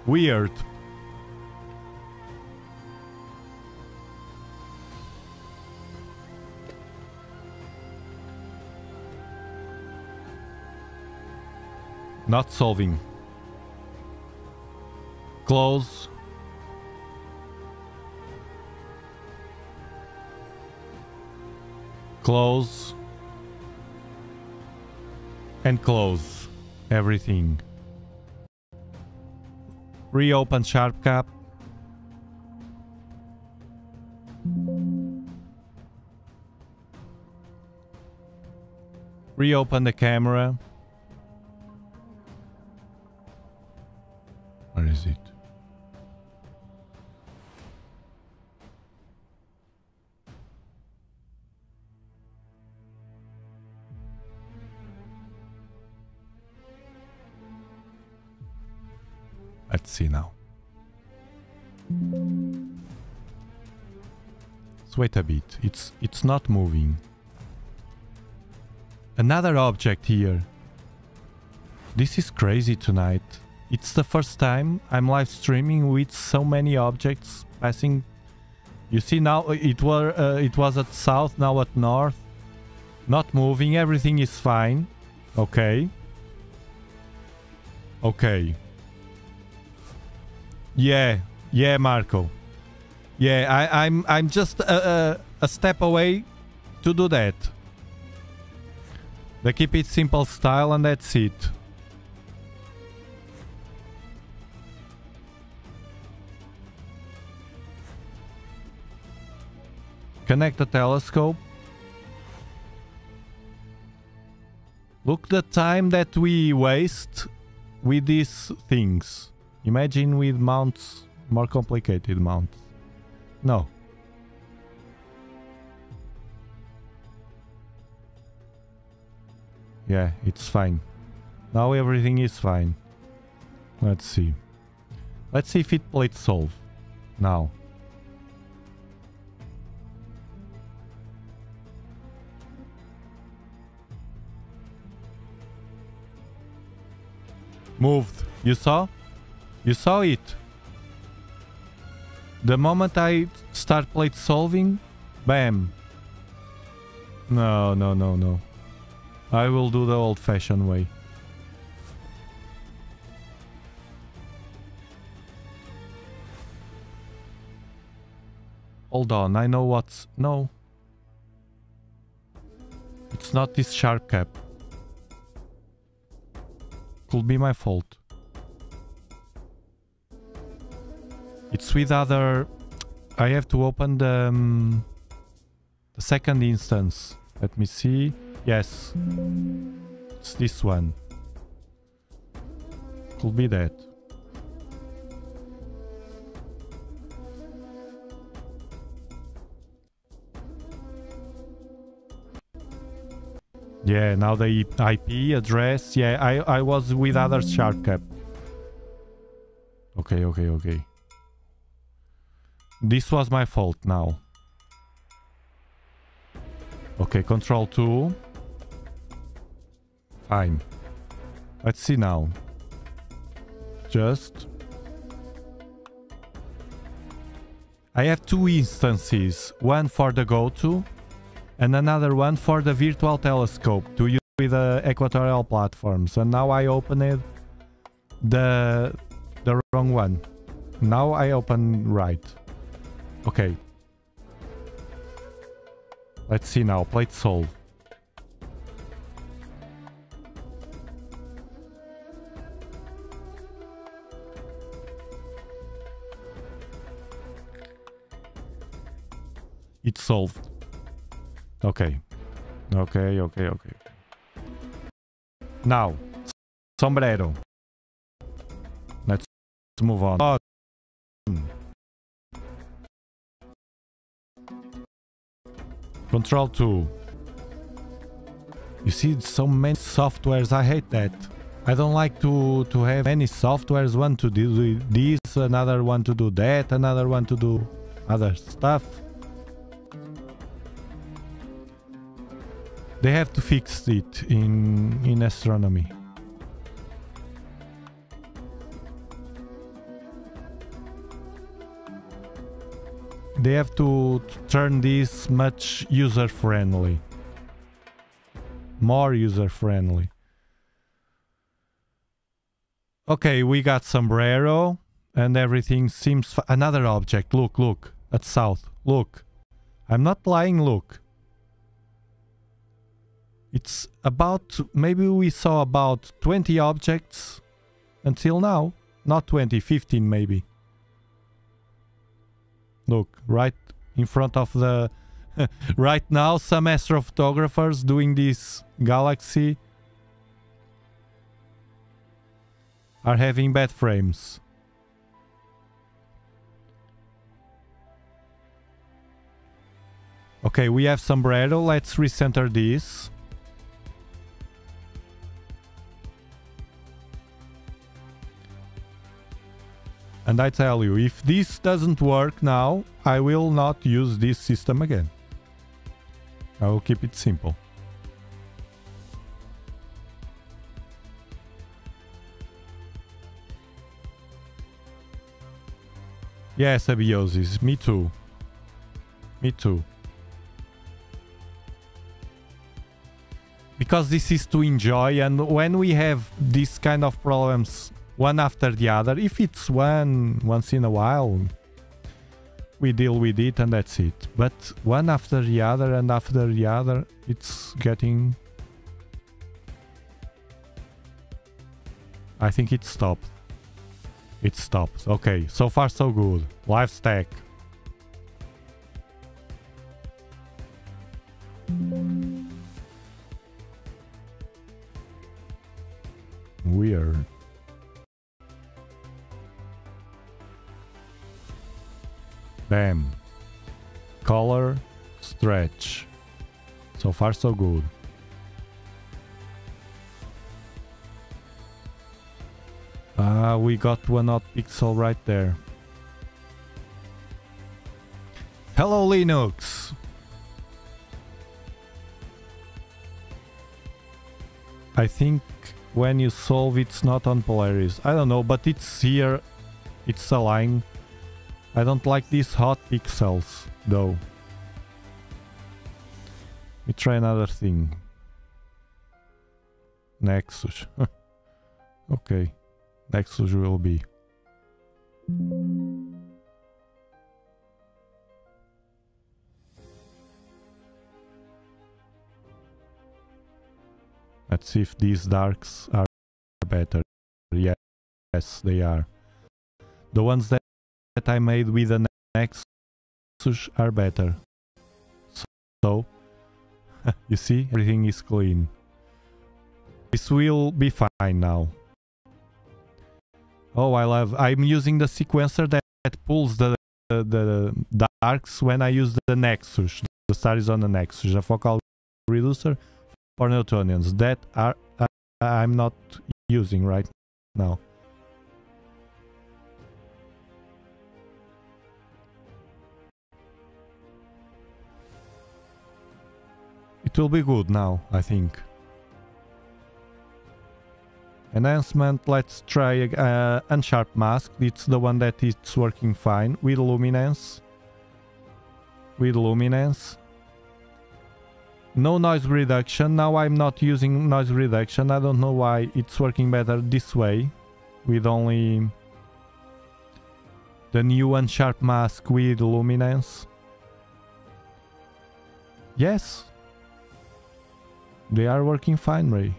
Weird. Not solving. Close. Close. And close. Everything. Reopen Sharp SharpCap. Reopen the camera. Where is it? Let's see now. Let's wait a bit. It's it's not moving. Another object here. This is crazy tonight. It's the first time I'm live streaming with so many objects passing. You see now uh, it were uh, it was at south, now at north. Not moving, everything is fine. Okay. Okay. Yeah, yeah, Marco. Yeah, I, I'm I'm just a, a, a step away to do that. The keep it simple style and that's it. Connect the telescope. Look the time that we waste with these things. Imagine with mounts, more complicated mounts. No. Yeah, it's fine. Now everything is fine. Let's see. Let's see if it plate solve. Now. Moved. You saw? You saw it. The moment I start plate solving, bam. No, no, no, no. I will do the old-fashioned way. Hold on, I know what's... No. It's not this SharpCap. Could be my fault. It's with other... I have to open the, um, the second instance. Let me see. Yes. It's this one. Could be that. Yeah, now the IP address. Yeah, I, I was with other SharpCap. Okay, okay, okay. This was my fault now. Okay, control 2. Fine. Let's see now. Just... I have two instances. One for the go-to and another one for the virtual telescope to use with the equatorial platforms. And now I opened the, the wrong one. Now I open right. Okay. Let's see now. Plate solve. It's solved. Okay. Okay, okay, okay. Now, sombrero. Let's move on. Oh. Control 2. You see so many softwares, I hate that. I don't like to, to have any softwares, one to do this, another one to do that, another one to do other stuff. They have to fix it in, in astronomy. They have to turn this much user-friendly. More user-friendly. Okay, we got sombrero and everything seems... Another object, look, look, at south, look. I'm not lying, look. It's about, maybe we saw about 20 objects until now. Not 20, 15 maybe. Look, right in front of the... right now, some astrophotographers doing this galaxy are having bad frames. Okay, we have sombrero. Let's recenter this. And I tell you, if this doesn't work now, I will not use this system again. I will keep it simple. Yes, abiosis. Me too. Me too. Because this is to enjoy and when we have this kind of problems one after the other. If it's one once in a while, we deal with it and that's it. But one after the other and after the other, it's getting... I think it stopped. It stopped. Okay, so far so good. Live stack. Weird. Bam. Color, stretch. So far so good. Ah, uh, we got one odd pixel right there. Hello Linux! I think when you solve it's not on Polaris. I don't know, but it's here It's a line. I don't like these hot pixels, though. Let me try another thing. Nexus. okay. Nexus will be. Let's see if these darks are better. Yes, they are. The ones that, that I made with the Nexus are better. So, you see, everything is clean. This will be fine now. Oh, I love... I'm using the sequencer that, that pulls the, the, the darks when I use the Nexus. The star is on the Nexus. The focal reducer for Newtonians. That are, uh, I'm not using right now. Will be good now, I think. Enhancement, let's try uh, Unsharp Mask. It's the one that is working fine with Luminance. With Luminance. No noise reduction. Now I'm not using noise reduction. I don't know why it's working better this way. With only the new Unsharp Mask with Luminance. Yes. They are working fine, Ray.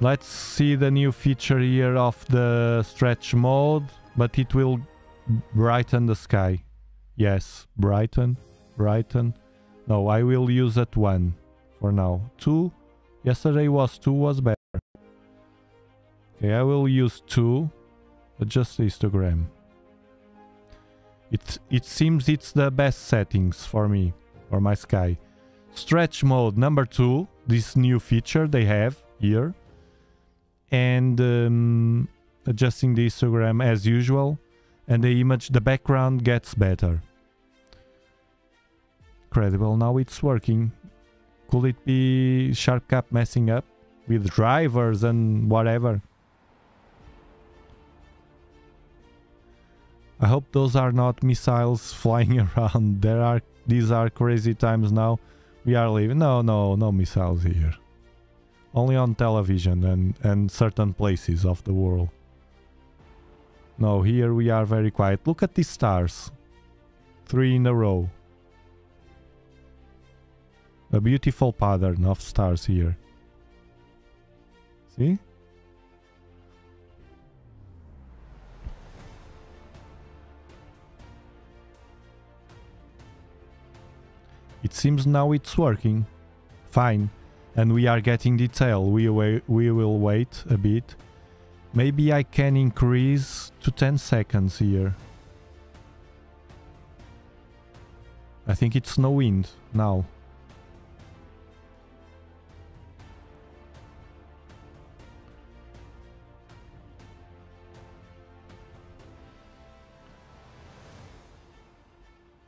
Let's see the new feature here of the stretch mode, but it will brighten the sky. Yes, brighten, brighten. No, I will use at 1 for now. 2, yesterday was 2, was better. Okay, I will use 2, adjust the histogram. It, it seems it's the best settings for me, for my sky. Stretch mode number 2, this new feature they have here. And um, adjusting the histogram as usual. And the image, the background gets better incredible. Now it's working. Could it be SharpCap messing up with drivers and whatever? I hope those are not missiles flying around. There are these are crazy times now. We are leaving. No, no, no missiles here. Only on television and, and certain places of the world. No, here we are very quiet. Look at these stars. Three in a row. A beautiful pattern of stars here. See? It seems now it's working. Fine. And we are getting detail. We, we will wait a bit. Maybe I can increase to 10 seconds here. I think it's no wind now.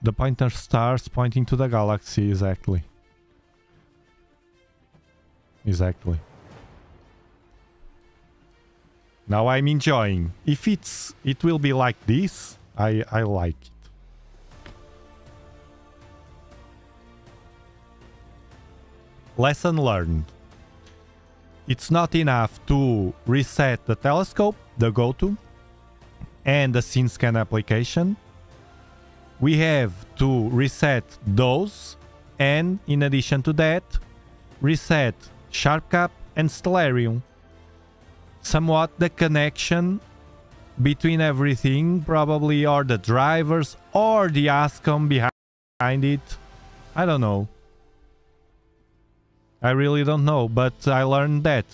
The pointer stars pointing to the galaxy, exactly. Exactly. Now I'm enjoying. If it's it will be like this, I I like it. Lesson learned. It's not enough to reset the telescope, the GoTo, and the SynScan application we have to reset those and in addition to that reset SharpCap and Stellarium. Somewhat the connection between everything probably are the drivers or the ASCOM behind it. I don't know. I really don't know, but I learned that.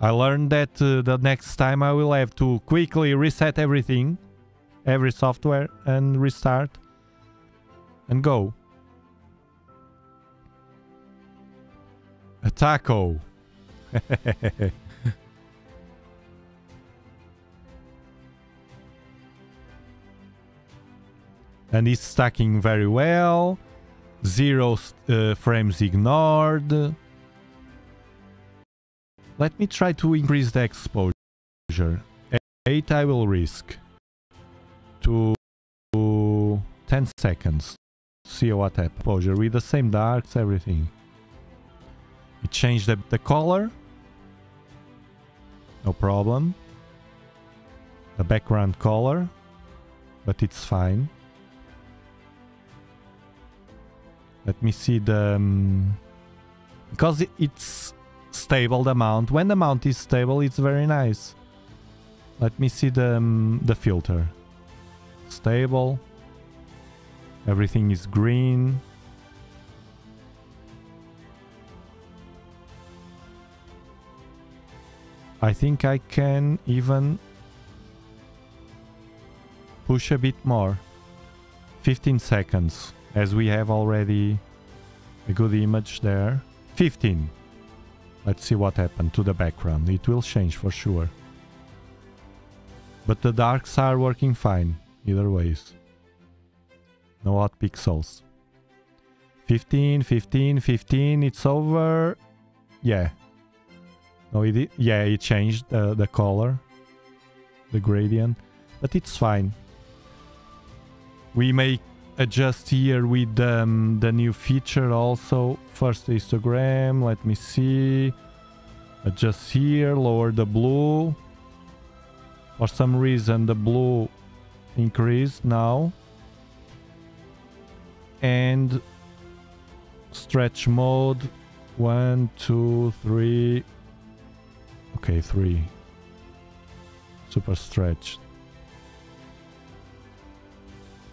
I learned that uh, the next time I will have to quickly reset everything every software and restart and go. A taco. and it's stacking very well. Zero uh, frames ignored. Let me try to increase the exposure. 8 I will risk to 10 seconds. See what happens. Exposure with the same darks, everything. It changed the, the color. No problem. The background color. But it's fine. Let me see the... Um, because it's stable, the mount. When the mount is stable, it's very nice. Let me see the, um, the filter. Stable. Everything is green. I think I can even push a bit more. 15 seconds, as we have already a good image there. 15. Let's see what happened to the background. It will change for sure. But the darks are working fine, either ways. No hot pixels. 15, 15, 15, it's over. Yeah. No, it, yeah, it changed uh, the color, the gradient, but it's fine. We may adjust here with um, the new feature also. First histogram, let me see. Adjust here, lower the blue. For some reason the blue increased now. And stretch mode, one, two, three. Okay, three. Super stretched.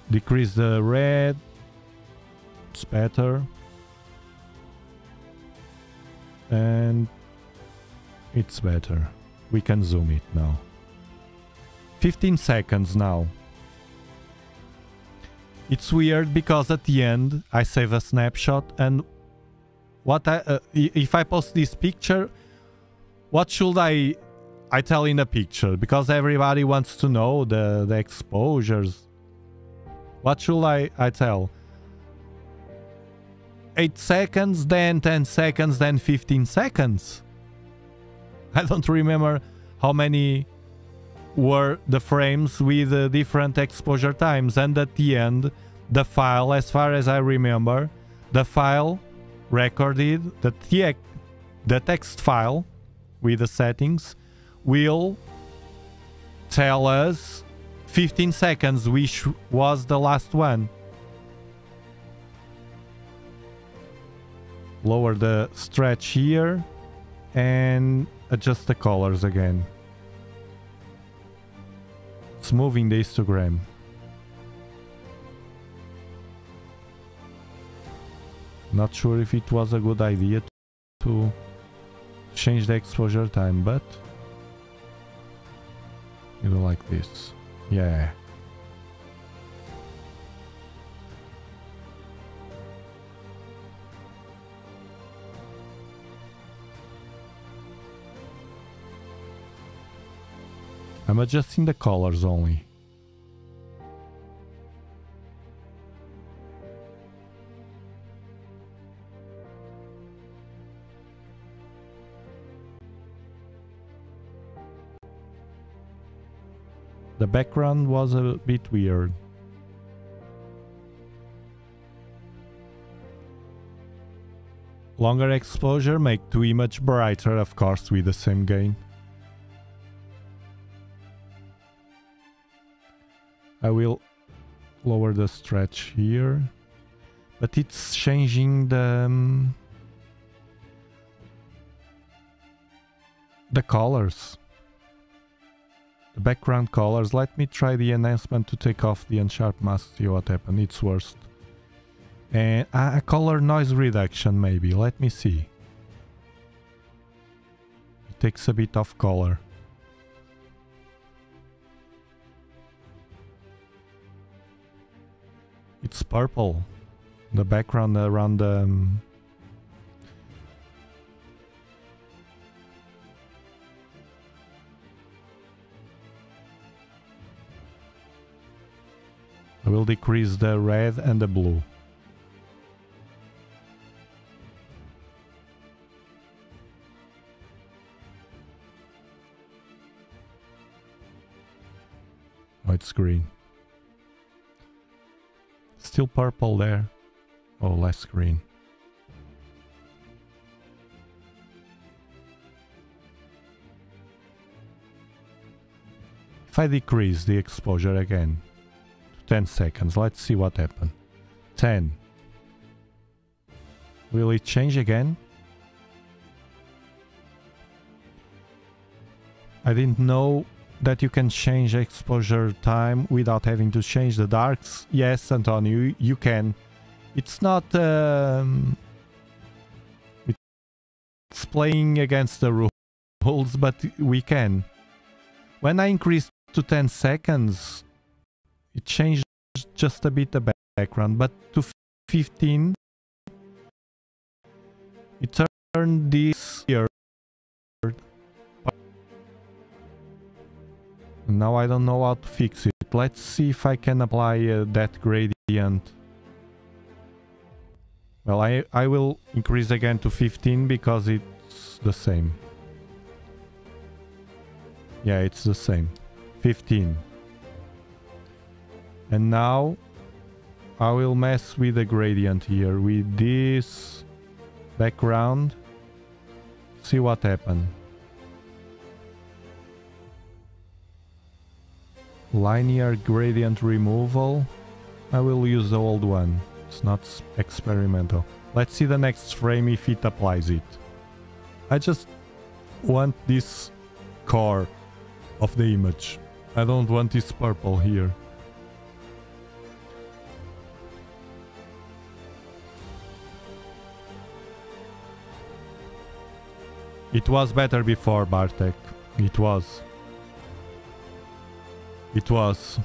Decrease the red. It's better. And it's better. We can zoom it now. 15 seconds now. It's weird because at the end I save a snapshot and what I, uh, if I post this picture, what should I I tell in the picture? Because everybody wants to know the, the exposures what should I, I tell? 8 seconds, then 10 seconds, then 15 seconds. I don't remember how many were the frames with uh, different exposure times. And at the end, the file, as far as I remember, the file recorded, the, te the text file with the settings will tell us 15 seconds, which was the last one. Lower the stretch here and adjust the colors again. It's moving the histogram. Not sure if it was a good idea to change the exposure time, but you know like this. Yeah. I'm adjusting the colors only. The background was a bit weird. Longer exposure make two image brighter, of course, with the same gain. I will lower the stretch here, but it's changing the um, the colors. The background colors. Let me try the enhancement to take off the unsharp mask, see what happened. It's worst. And a color noise reduction maybe. Let me see. It takes a bit of color. It's purple. The background around the... Um, I will decrease the red and the blue. Oh, it's green. Still purple there. Oh, less green. If I decrease the exposure again to 10 seconds, let's see what happens. 10. Will it change again? I didn't know that you can change exposure time without having to change the darks. Yes, Antonio, you, you can. It's not... Um, it's playing against the rules, but we can. When I increased to 10 seconds, it changed just a bit the background, but to 15, it turned this here Now I don't know how to fix it. Let's see if I can apply uh, that gradient. Well, I, I will increase again to 15 because it's the same. Yeah, it's the same. 15. And now I will mess with the gradient here with this background. See what happens. Linear gradient removal. I will use the old one. It's not experimental. Let's see the next frame if it applies it. I just want this core of the image. I don't want this purple here. It was better before, Bartek. It was. It was.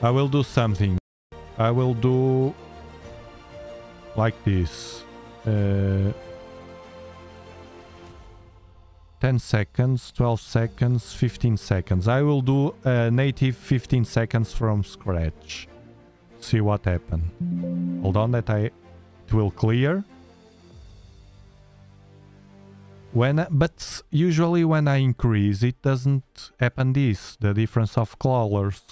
I will do something. I will do like this. Uh, 10 seconds, 12 seconds, 15 seconds. I will do a native 15 seconds from scratch. See what happens. Hold on that I it will clear. When, but usually when I increase, it doesn't happen this, the difference of colors.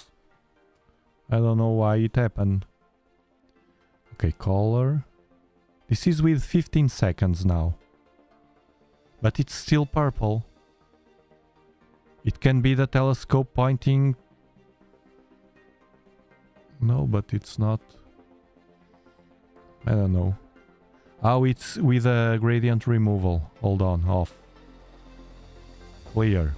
I don't know why it happened. Okay, color. This is with 15 seconds now. But it's still purple. It can be the telescope pointing... No, but it's not. I don't know. Oh, it's with a gradient removal. Hold on, off. Clear.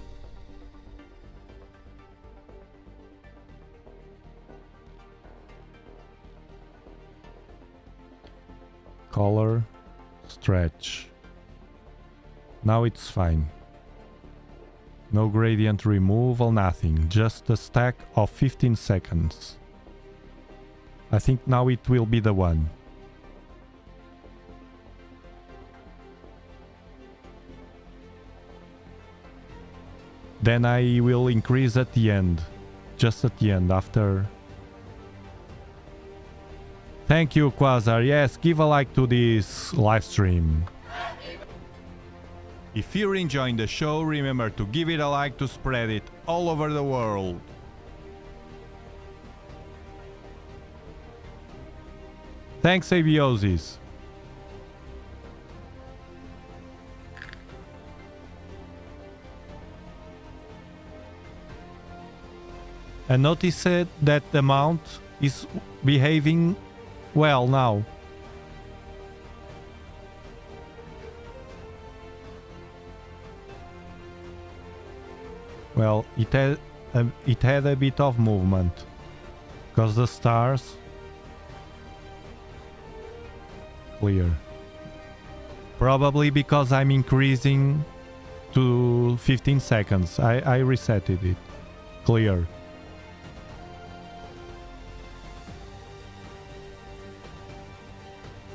Color, stretch. Now it's fine. No gradient removal, nothing. Just a stack of 15 seconds. I think now it will be the one. Then I will increase at the end. Just at the end, after... Thank you, Quasar. Yes, give a like to this live stream. If you're enjoying the show, remember to give it a like to spread it all over the world. Thanks, Abiosis. And notice uh, that the mount is behaving well now. Well, it had a, uh, it had a bit of movement because the stars clear. Probably because I'm increasing to 15 seconds. I, I resetted it. Clear.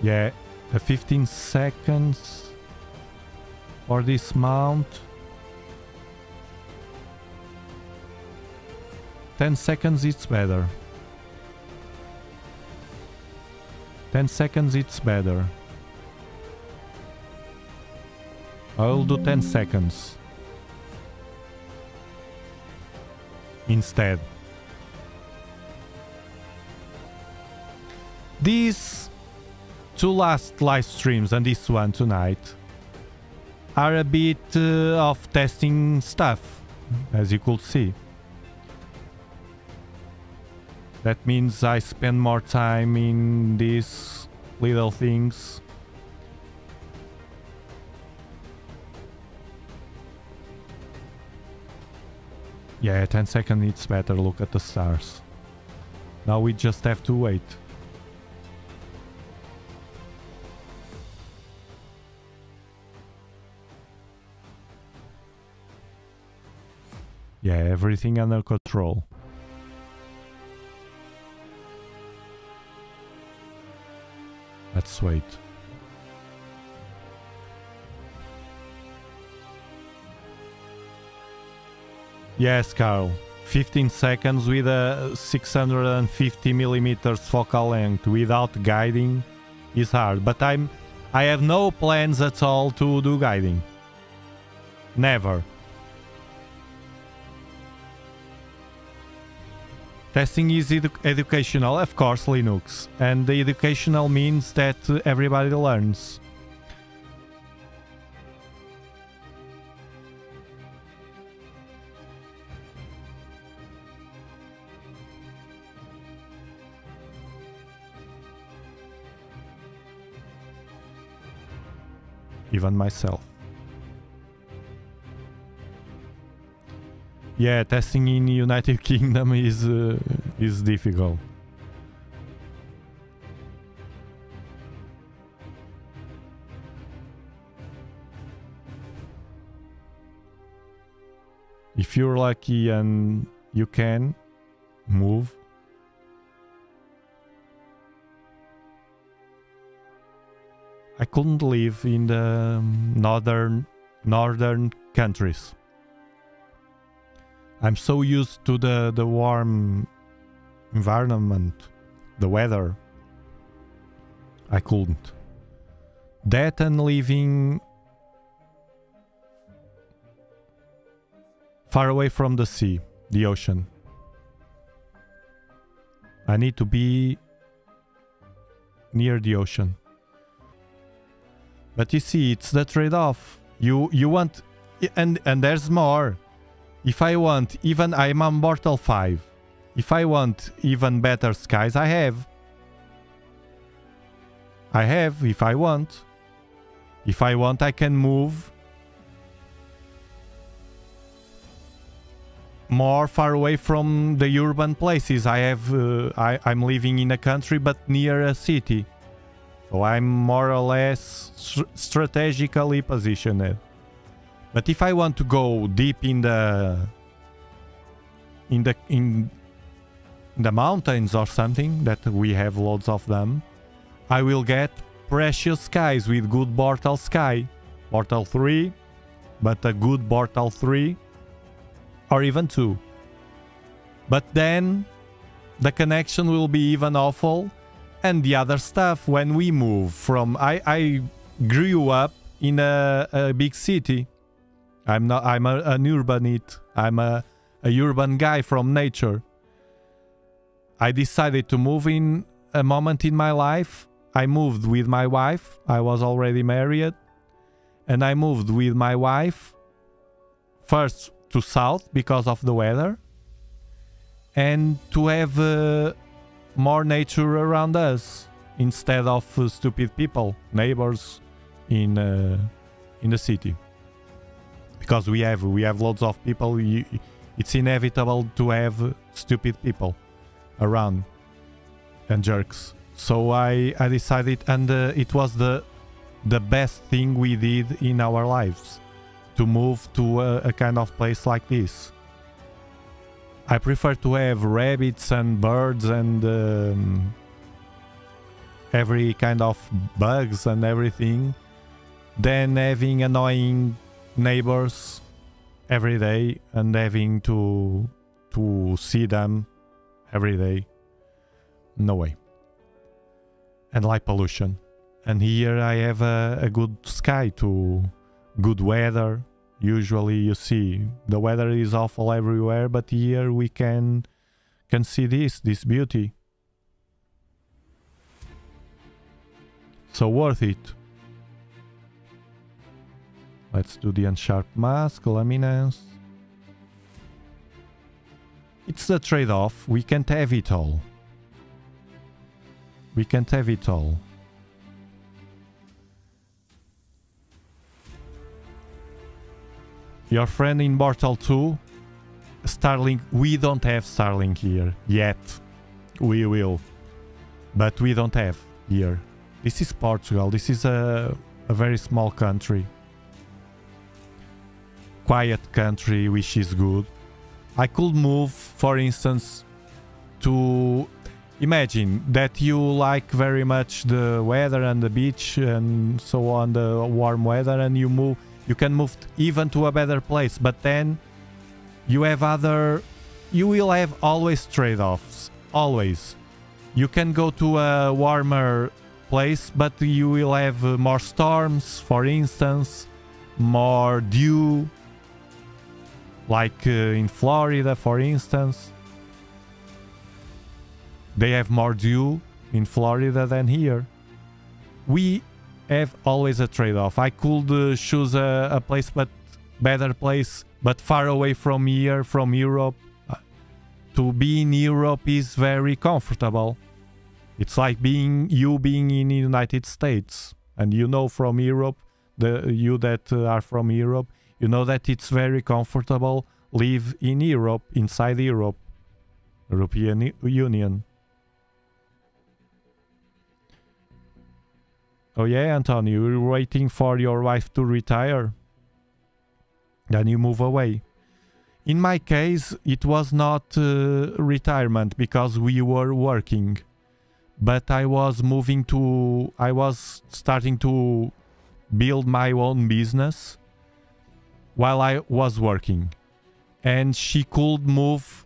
Yeah, the 15 seconds for this mount. 10 seconds it's better. 10 seconds it's better. I'll do 10 seconds. instead. These two last live streams and this one tonight are a bit uh, of testing stuff, as you could see. That means I spend more time in these little things. Yeah, 10 seconds it's better, look at the stars. Now we just have to wait. Yeah, everything under control. Let's wait. Yes, Carl. 15 seconds with a 650 millimeters focal length without guiding is hard, but I'm I have no plans at all to do guiding. Never. Testing is edu educational, of course, Linux. And the educational means that everybody learns. Even myself. Yeah, testing in the United Kingdom is uh, is difficult. If you're lucky and you can move, I couldn't live in the northern northern countries. I'm so used to the, the warm environment, the weather. I couldn't. That and living far away from the sea, the ocean. I need to be near the ocean. But you see, it's the trade-off. You you want and and there's more. If I want even I'm on Bortle 5. If I want even better skies, I have. I have, if I want. If I want, I can move more far away from the urban places. I have, uh, I, I'm living in a country but near a city. So I'm more or less strategically positioned. But if I want to go deep in the in the in the mountains or something that we have loads of them, I will get precious skies with good Bortle sky. Bortle 3, but a good Bortle 3 or even 2. But then the connection will be even awful and the other stuff when we move from I, I grew up in a, a big city I'm not. I'm a, an urbanite. I'm a, a urban guy from nature. I decided to move in a moment in my life. I moved with my wife. I was already married, and I moved with my wife first to south because of the weather, and to have uh, more nature around us instead of uh, stupid people, neighbors in uh, in the city because we have we have loads of people. You, it's inevitable to have stupid people around and jerks. So I I decided, and uh, it was the the best thing we did in our lives to move to a, a kind of place like this. I prefer to have rabbits and birds and um, every kind of bugs and everything than having annoying neighbors every day and having to to see them every day no way and light pollution and here i have a, a good sky to good weather Usually you see the weather is awful everywhere, but here we can can see this, this beauty. So worth it. Let's do the unsharp mask, luminance. It's the trade-off. We can't have it all. We can't have it all. Your friend in Immortal 2, Starlink, we don't have Starlink here yet. We will. But we don't have here. This is Portugal. This is a, a very small country. Quiet country, which is good. I could move, for instance, to imagine that you like very much the weather and the beach and so on, the warm weather, and you move, you can move even to a better place. But then you have other, you will have always trade-offs, always. You can go to a warmer place, but you will have more storms, for instance, more dew, like uh, in Florida, for instance. They have more dew in Florida than here. We have always a trade-off. I could uh, choose a, a, place, but better place, but far away from here, from Europe. Uh, to be in Europe is very comfortable. It's like being you being in the United States, and you know from Europe, the you that uh, are from Europe, you know that it's very comfortable live in Europe, inside Europe, European Union. Oh yeah, Antonio, you're waiting for your wife to retire. Then you move away. In my case, it was not uh, retirement because we were working. But I was moving to... I was starting to build my own business while I was working. And she could move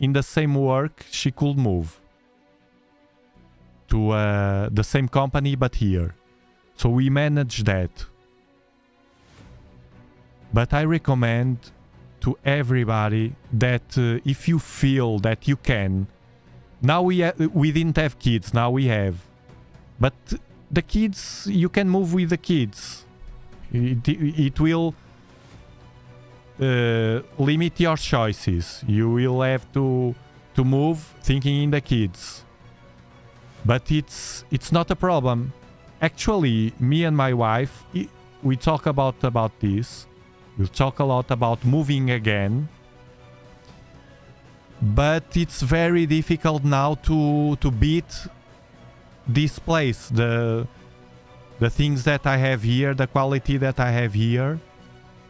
in the same work, she could move to uh, the same company but here. So we manage that. But I recommend to everybody that uh, if you feel that you can, now we we didn't have kids, now we have, but the kids you can move with the kids. It, it will uh, limit your choices. You will have to to move thinking in the kids, but it's it's not a problem. Actually me and my wife we talk about about this. We'll talk a lot about moving again. But it's very difficult now to to beat this place. The the things that i have here the quality that i have here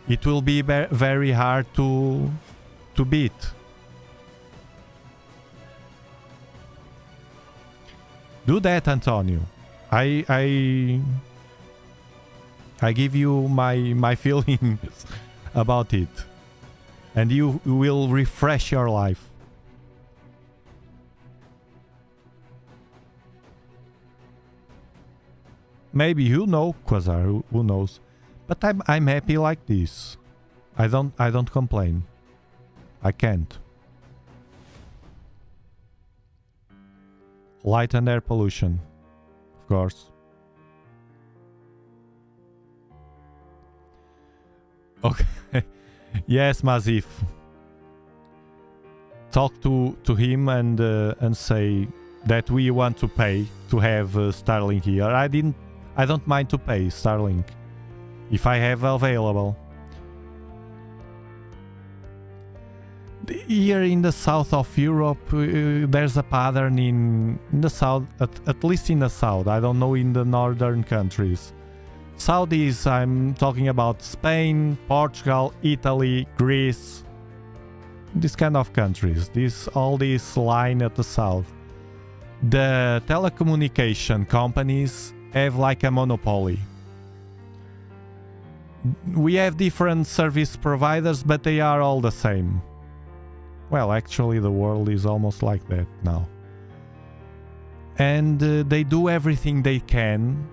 it will be very hard to to beat do that antonio I I I give you my my feelings about it and you will refresh your life. Maybe you know, Quasar, who, who knows. But I'm I'm happy like this. I don't I don't complain. I can't. Light and air pollution of course. Okay. yes, Mazif. Talk to to him and uh, and say that we want to pay to have uh, here. I didn't. I don't mind to pay Starlink if I have available. here in the south of Europe, uh, there's a pattern in, in the south, at, at, least in the south. I don't know in the northern countries. Saudis, I'm talking about Spain, Portugal, Italy, Greece, this kind of countries. This all this line at the south. The telecommunication companies have like a monopoly. We have different service providers, but they are all the same. Well, actually, the world is almost like that now. And uh, they do everything they can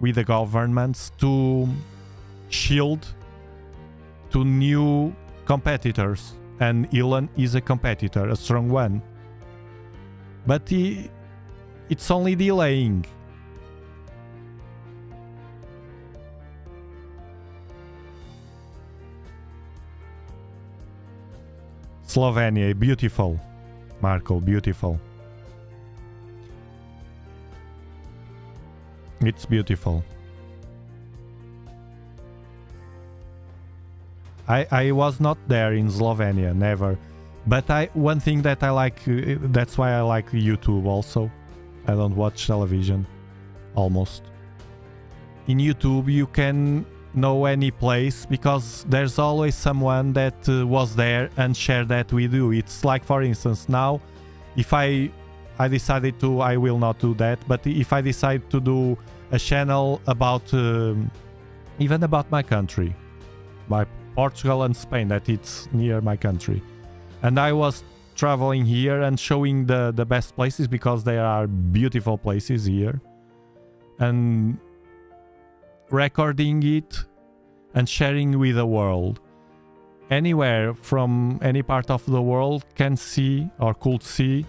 with the governments to shield to new competitors. And Elon is a competitor, a strong one. But he, it's only delaying. Slovenia, beautiful. Marco, beautiful. It's beautiful. I, I was not there in Slovenia, never. But I one thing that I like, uh, that's why I like YouTube also. I don't watch television, almost. In YouTube you can know any place because there's always someone that uh, was there and share that with you. It's like for instance now, if I I decided to I will not do that, but if I decide to do a channel about um, even about my country, my Portugal and Spain that it's near my country. And I was traveling here and showing the the best places because there are beautiful places here. And recording it and sharing with the world. Anywhere from any part of the world can see or could see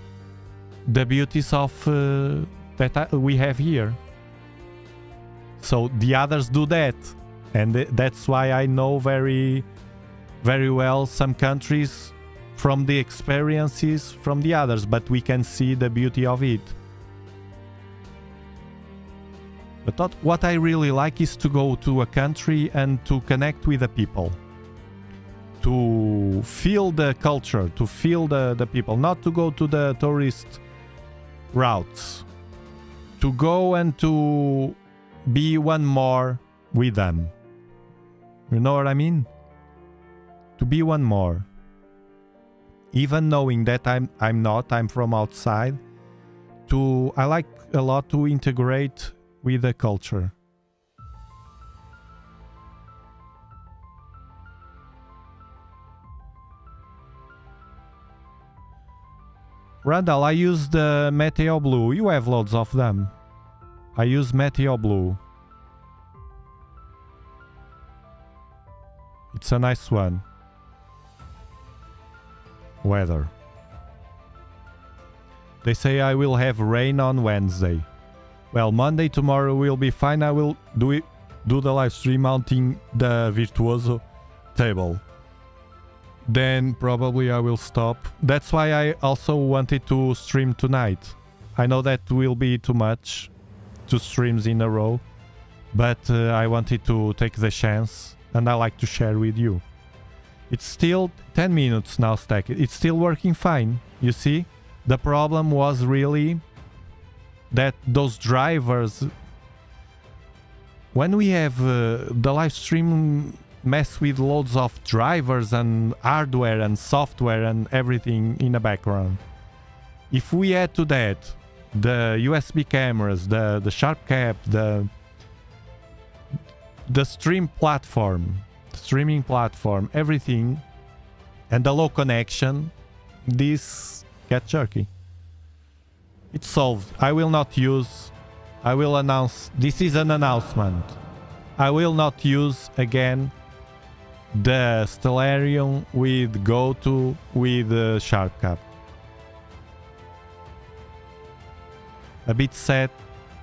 the beauties of uh, that we have here. So the others do that, and th- that's why I know very, very well some countries from the experiences from the others, but we can see the beauty of it. But not, what I really like is to go to a country and to connect with the people. To feel the culture, to feel the, the people, not to go to the tourist routes. To go and to be one more with them. You know what I mean? To be one more. Even knowing that I'm I'm not, I'm from outside. To I like a lot to integrate with the culture. Randall, I use the Meteo Blue. You have loads of them. I use Meteo Blue. It's a nice one. Weather. They say I will have rain on Wednesday. Well, Monday tomorrow will be fine. I will do it, do the live stream mounting the Virtuoso table. Then probably I will stop. That's why I also wanted to stream tonight. I know that will be too much, two streams in a row, but uh, I wanted to take the chance and I like to share with you. It's still 10 minutes now stacked. It's still working fine. You see? The problem was really that those drivers when we have uh, the live stream mess with loads of drivers and hardware and software and everything in the background if we add to that the usb cameras the the sharp cap the the stream platform streaming platform everything and the low connection this get jerky it's solved. I will not use... I will announce... This is an announcement. I will not use again the Stellarium with GoTo with the Sharp Cap. A bit sad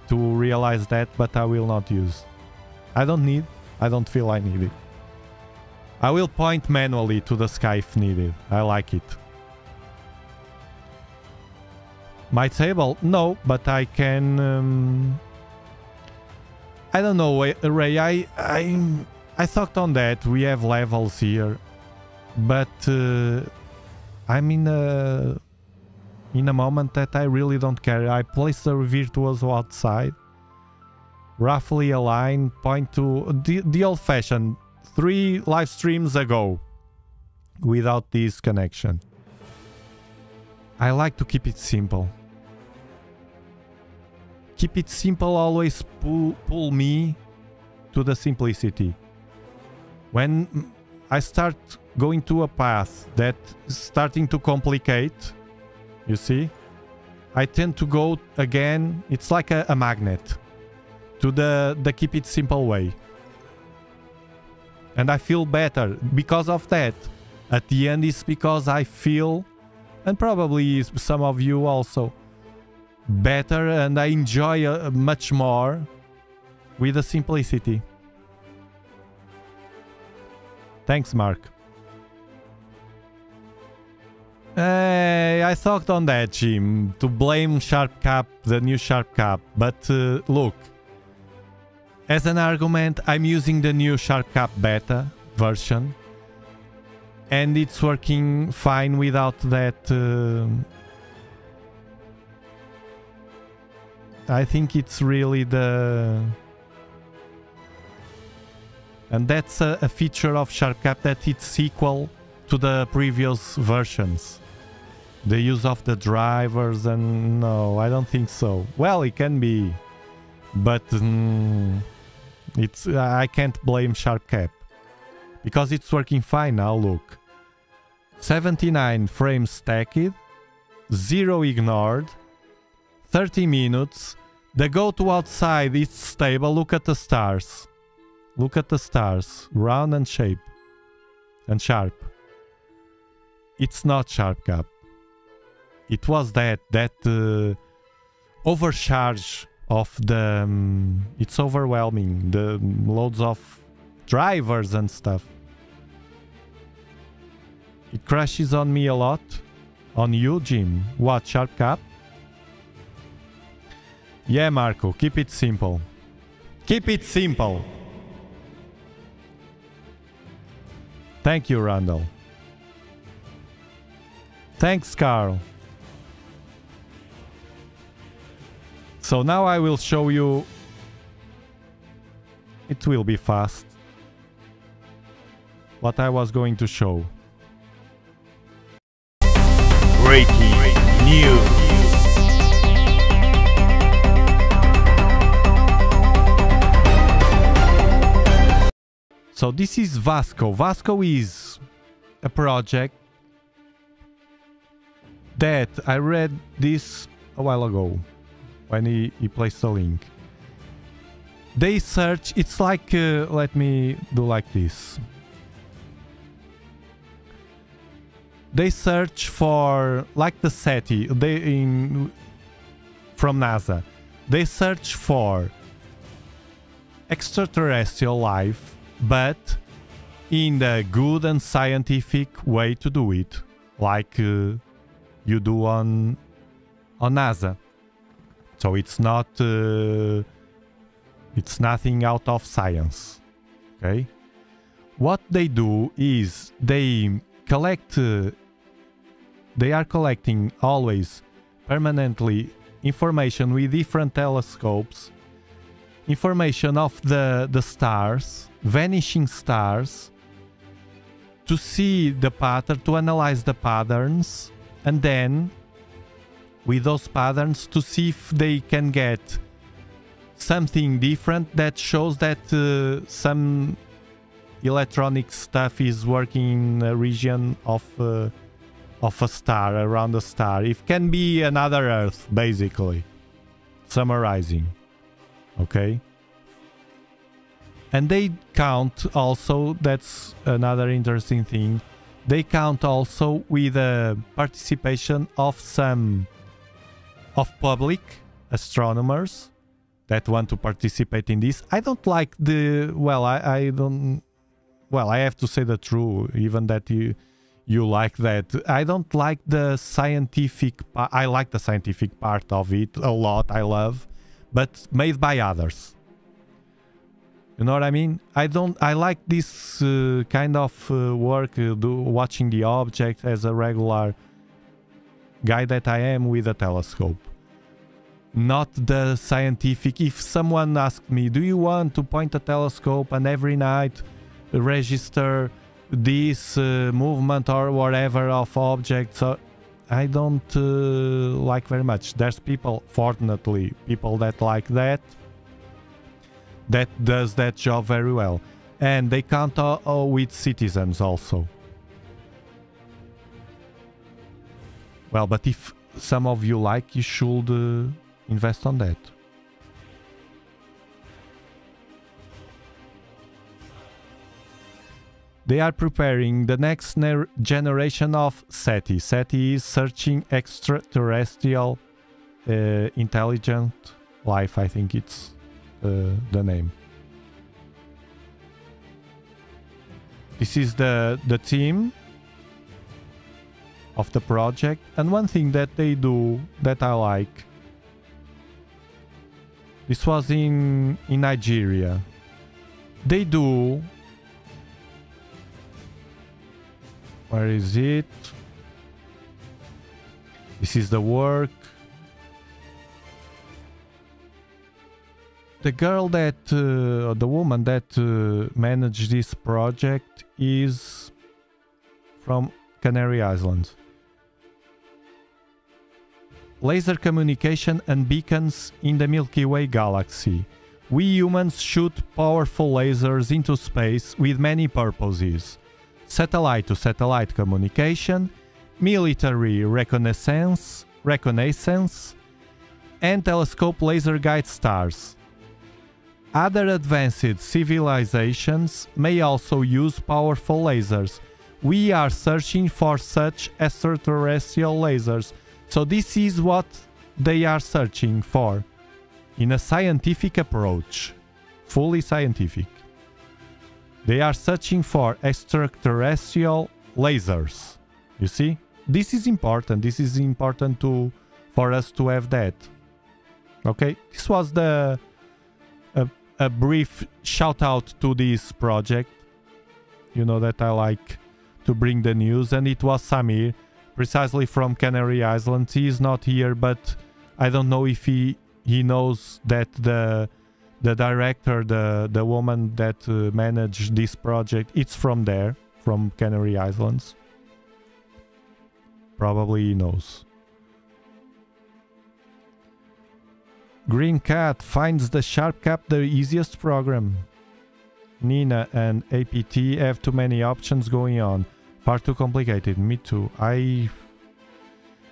to realize that, but I will not use. I don't need... I don't feel I need it. I will point manually to the sky if needed. I like it. My table? No, but I can... Um, I don't know, Ray. I, I, I thought on that. We have levels here. But uh, I'm in a, in a moment that I really don't care. I place the Virtuoso outside. Roughly align, point to the, the old-fashioned three live streams ago without this connection. I like to keep it simple keep it simple always pull, pull me to the simplicity. When I start going to a path that is starting to complicate, you see, I tend to go again, it's like a, a magnet, to the, the keep it simple way. And I feel better because of that. At the end, it's because I feel, and probably some of you also, better and I enjoy uh, much more with the simplicity. Thanks, Mark. Hey, I thought on that, Jim, to blame Sharp Cap, the new Sharp Cap, but uh, look, as an argument, I'm using the new Sharp Cap beta version, and it's working fine without that. Uh, I think it's really the and that's a, a feature of SharpCap that it's equal to the previous versions. The use of the drivers and no, I don't think so. Well, it can be, but mm, it's I can't blame SharpCap. because it's working fine now. Look, 79 frames stacked, zero ignored, 30 minutes. The go to outside is stable. Look at the stars. Look at the stars, round and shape and sharp. It's not sharp cap. It was that that uh, overcharge of the. Um, it's overwhelming. The loads of drivers and stuff. It crashes on me a lot. On you, Jim. What sharp cap? Yeah, Marco. Keep it simple. Keep it simple. Thank you, Randall. Thanks, Carl. So now I will show you... It will be fast. What I was going to show. Breaking news. So this is Vasco. Vasco is a project that I read this a while ago when he, he placed the link. They search, it's like, uh, let me do like this. They search for, like the SETI, they in from NASA. They search for extraterrestrial life but in the good and scientific way to do it, like uh, you do on on NASA. So it's not uh, it's nothing out of science. Okay. What they do is they collect. Uh, they are collecting always permanently information with different telescopes information of the the stars vanishing stars to see the pattern, to analyze the patterns, and then with those patterns to see if they can get something different that shows that uh, some electronic stuff is working in a region of uh, of a star around a star. It can be another Earth, basically. Summarizing. Okay. And they count also, that's another interesting thing, they count also with the participation of some of public astronomers that want to participate in this. I don't like the, well, I, I don't, well, I have to say the truth, even that you you like that. I don't like the scientific, I like the scientific part of it a lot, I love, but made by others. You know what I mean? I don't. I like this uh, kind of uh, work, uh, do, watching the object as a regular guy that I am with a telescope. Not the scientific. If someone asked me, "Do you want to point a telescope and every night register this uh, movement or whatever of objects?" I don't uh, like very much. There's people, fortunately, people that like that that does that job very well. And they count uh, uh, with citizens also. Well, but if some of you like, you should uh, invest on that. They are preparing the next generation of SETI. SETI is searching extraterrestrial uh, intelligent life. I think it's uh, the name. This is the the team of the project, and one thing that they do that I like. This was in in Nigeria. They do. Where is it? This is the work. The girl that, uh, the woman that uh, managed this project is from Canary Islands. Laser communication and beacons in the Milky Way galaxy. We humans shoot powerful lasers into space with many purposes satellite to satellite communication, military reconnaissance, reconnaissance, and telescope laser guide stars. Other advanced civilizations may also use powerful lasers. We are searching for such extraterrestrial lasers. So this is what they are searching for in a scientific approach, fully scientific. They are searching for extraterrestrial lasers. You see? This is important. This is important to for us to have that. Okay? This was the a, a brief shout out to this project. You know that I like to bring the news and it was Samir precisely from Canary Islands. He is not here but I don't know if he he knows that the the director, the the woman that uh, managed this project, it's from there, from Canary Islands. Probably knows. Green Cat finds the Sharp Cap the easiest program. Nina and APT have too many options going on. Far too complicated. Me too. I.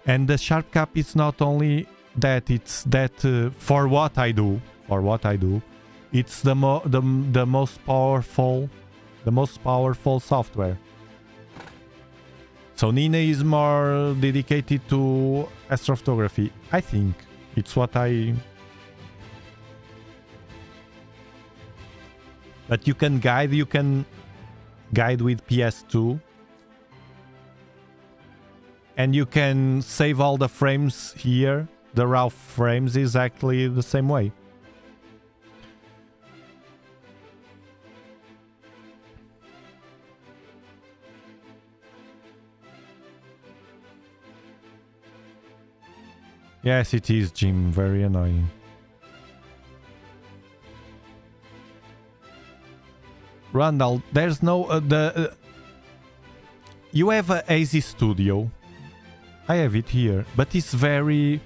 And the Sharp Cap is not only that, it's that uh, for what I do, for what I do, it's the, mo- the, the most powerful, the most powerful software. So Nina is more dedicated to astrophotography. I think it's what I. But you can guide. You can guide with PHD2, and you can save all the frames here. The raw frames exactly the same way. Yes, it is, Jim. Very annoying. Randall, there's no uh, the. Uh, you have a AZ Studio. I have it here, but it's very.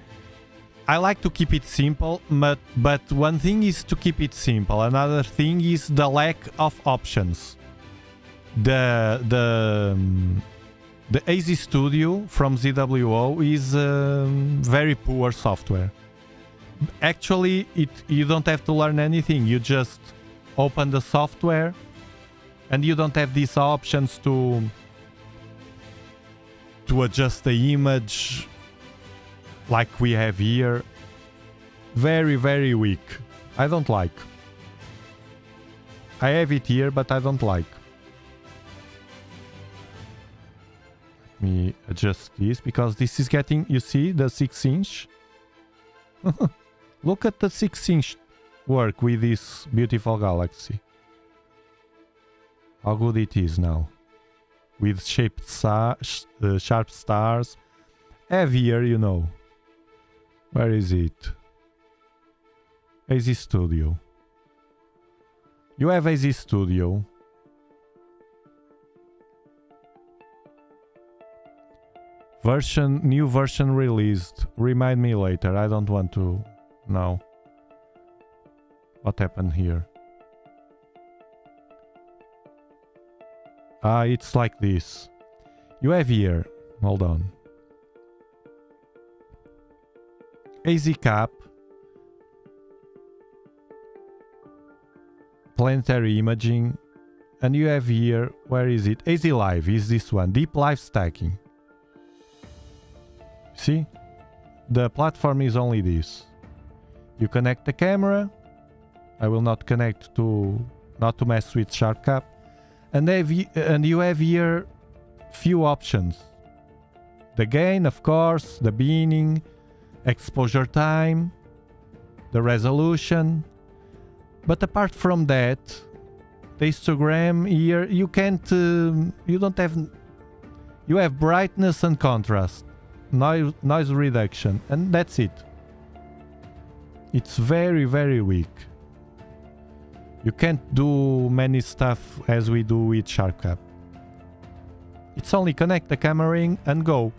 I like to keep it simple, but but one thing is to keep it simple. Another thing is the lack of options. The the um, the ASIStudio from ZWO is um, very poor software. Actually, it you don't have to learn anything. You just open the software, and you don't have these options to to adjust the image like we have here. Very very weak. I don't like. I have it here, but I don't like. Me adjust this because this is getting you see the 6 inch? Look at the 6 inch work with this beautiful galaxy. How good it is now. With shaped star, uh, sharp stars. Heavier you know. Where is it? ASIStudio. You have ASIStudio Version, new version released. Remind me later. I don't want to know what happened here. Ah, it's like this. You have here. Hold on. AZ cap. Planetary imaging. and you have here, where is it? ASILive is this one, Deep Live Stacking. See? The platform is only this. You connect the camera. I will not connect to, not to mess with SharpCap. And, have, and you have here few options. The gain, of course, the binning, exposure time, the resolution. But apart from that, the histogram here, you can't, uh, you don't have, you have brightness and contrast, noise, noise reduction, and that's it. It's very, very weak. You can't do many stuff as we do with SharpCap. It's only connect the camera ring and go.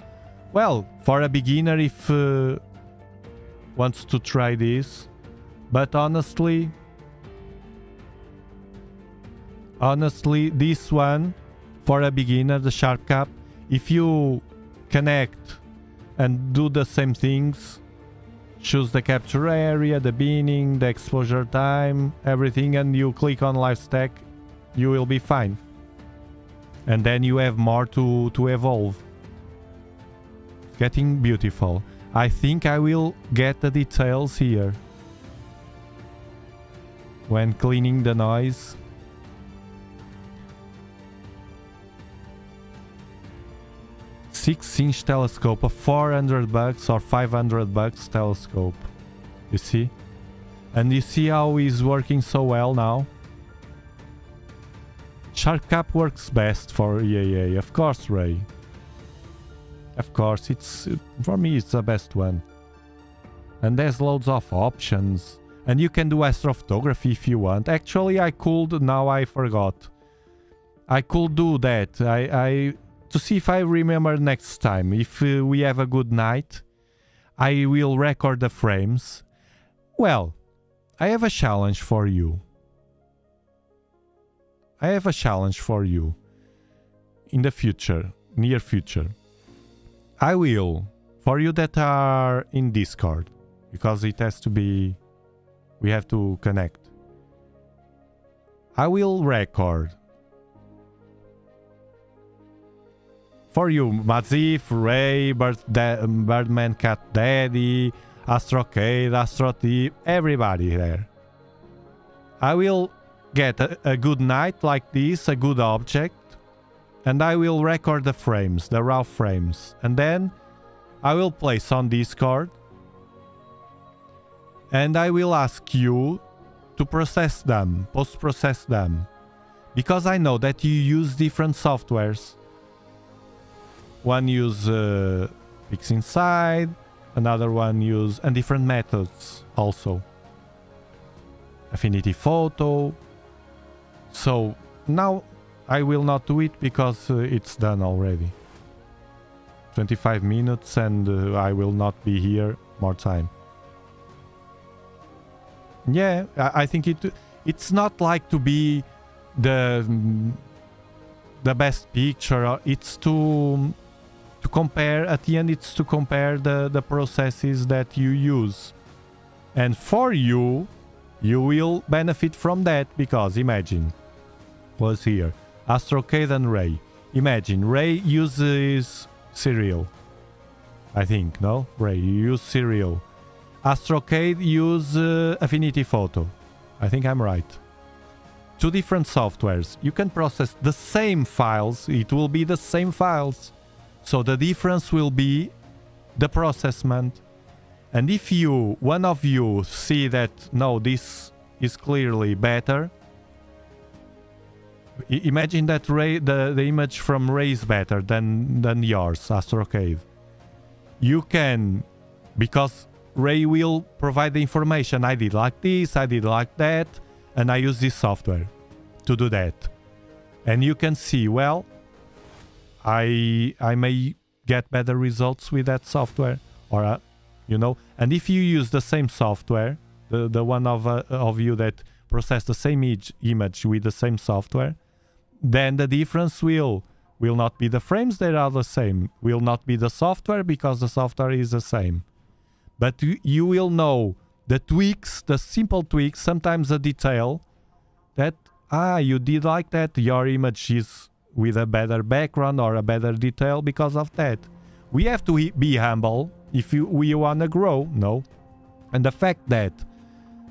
Well, for a beginner if uh, wants to try this, but honestly, honestly, this one for a beginner, the SharpCap, if you connect and do the same things, choose the capture area, the binning, the exposure time, everything, and you click on live stack, you will be fine. And then you have more to, to evolve. Getting beautiful. I think I will get the details here. When cleaning the noise. Six inch telescope, a 400 bucks or 500 bucks telescope. You see? And you see how he's working so well now? SharpCap works best for EAA, of course, Ray. Of course, it's for me it's the best one. And there's loads of options. And you can do astrophotography if you want. Actually, I could, now I forgot. I could do that. I, I To see if I remember next time. If uh, we have a good night, I will record the frames. Well, I have a challenge for you. I have a challenge for you. In the future, near future. I will, for you that are in Discord, because it has to be, we have to connect. I will record. For you, Mazif, Ray, Bird Birdman Cat Daddy, Astrocade, Astro everybody there. I will get a, a good night like this, a good object, and I will record the frames, the raw frames. And then I will place on Discord and I will ask you to process them, post-process them. Because I know that you use different softwares. One use uh, inside, another one use and different methods also. Affinity Photo. So now I will not do it because uh, it's done already. 25 minutes and uh, I will not be here more time. Yeah, I, I think it it's not like to be the the best picture. It's to to compare at the end. It's to compare the the processes that you use, and for you, you will benefit from that because imagine was here Astrocade and Ray. Imagine, Ray uses Siril. I think, no? Ray, you use Siril. Astrocade use uh, Affinity Photo. I think I'm right. Two different softwares. You can process the same files. It will be the same files. So the difference will be the processment. And if you, one of you, see that, no, this is clearly better, imagine that Ray, the, the image from Ray is better than, than yours, Astrocade. You can, because Ray will provide the information. I did like this, I did like that, and I use this software to do that. And you can see, well, I I may get better results with that software, or uh, you know. And if you use the same software, the the one of uh, of you that process the same image with the same software, then the difference will will not be the frames that are the same, will not be the software because the software is the same. But you, you will know the tweaks, the simple tweaks, sometimes a detail that ah, you did like that, your image is with a better background or a better detail because of that. We have to be humble if you, we want to grow, no? And the fact that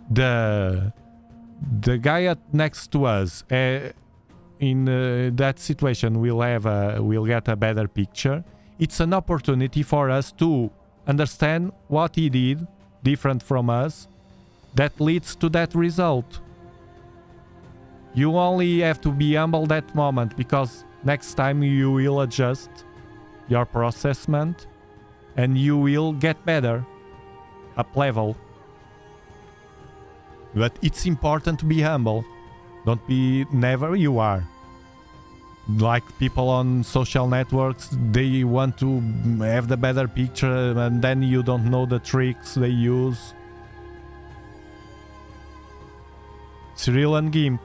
the the guy at next to us uh, in uh, that situation will have a will get a better picture it's an opportunity for us to understand what he did different from us that leads to that result you only have to be humble that moment because next time you will adjust your processment and you will get better up level but it's important to be humble. Don't be never you are. Like people on social networks, they want to have the better picture and then you don't know the tricks they use. Siril and GIMP.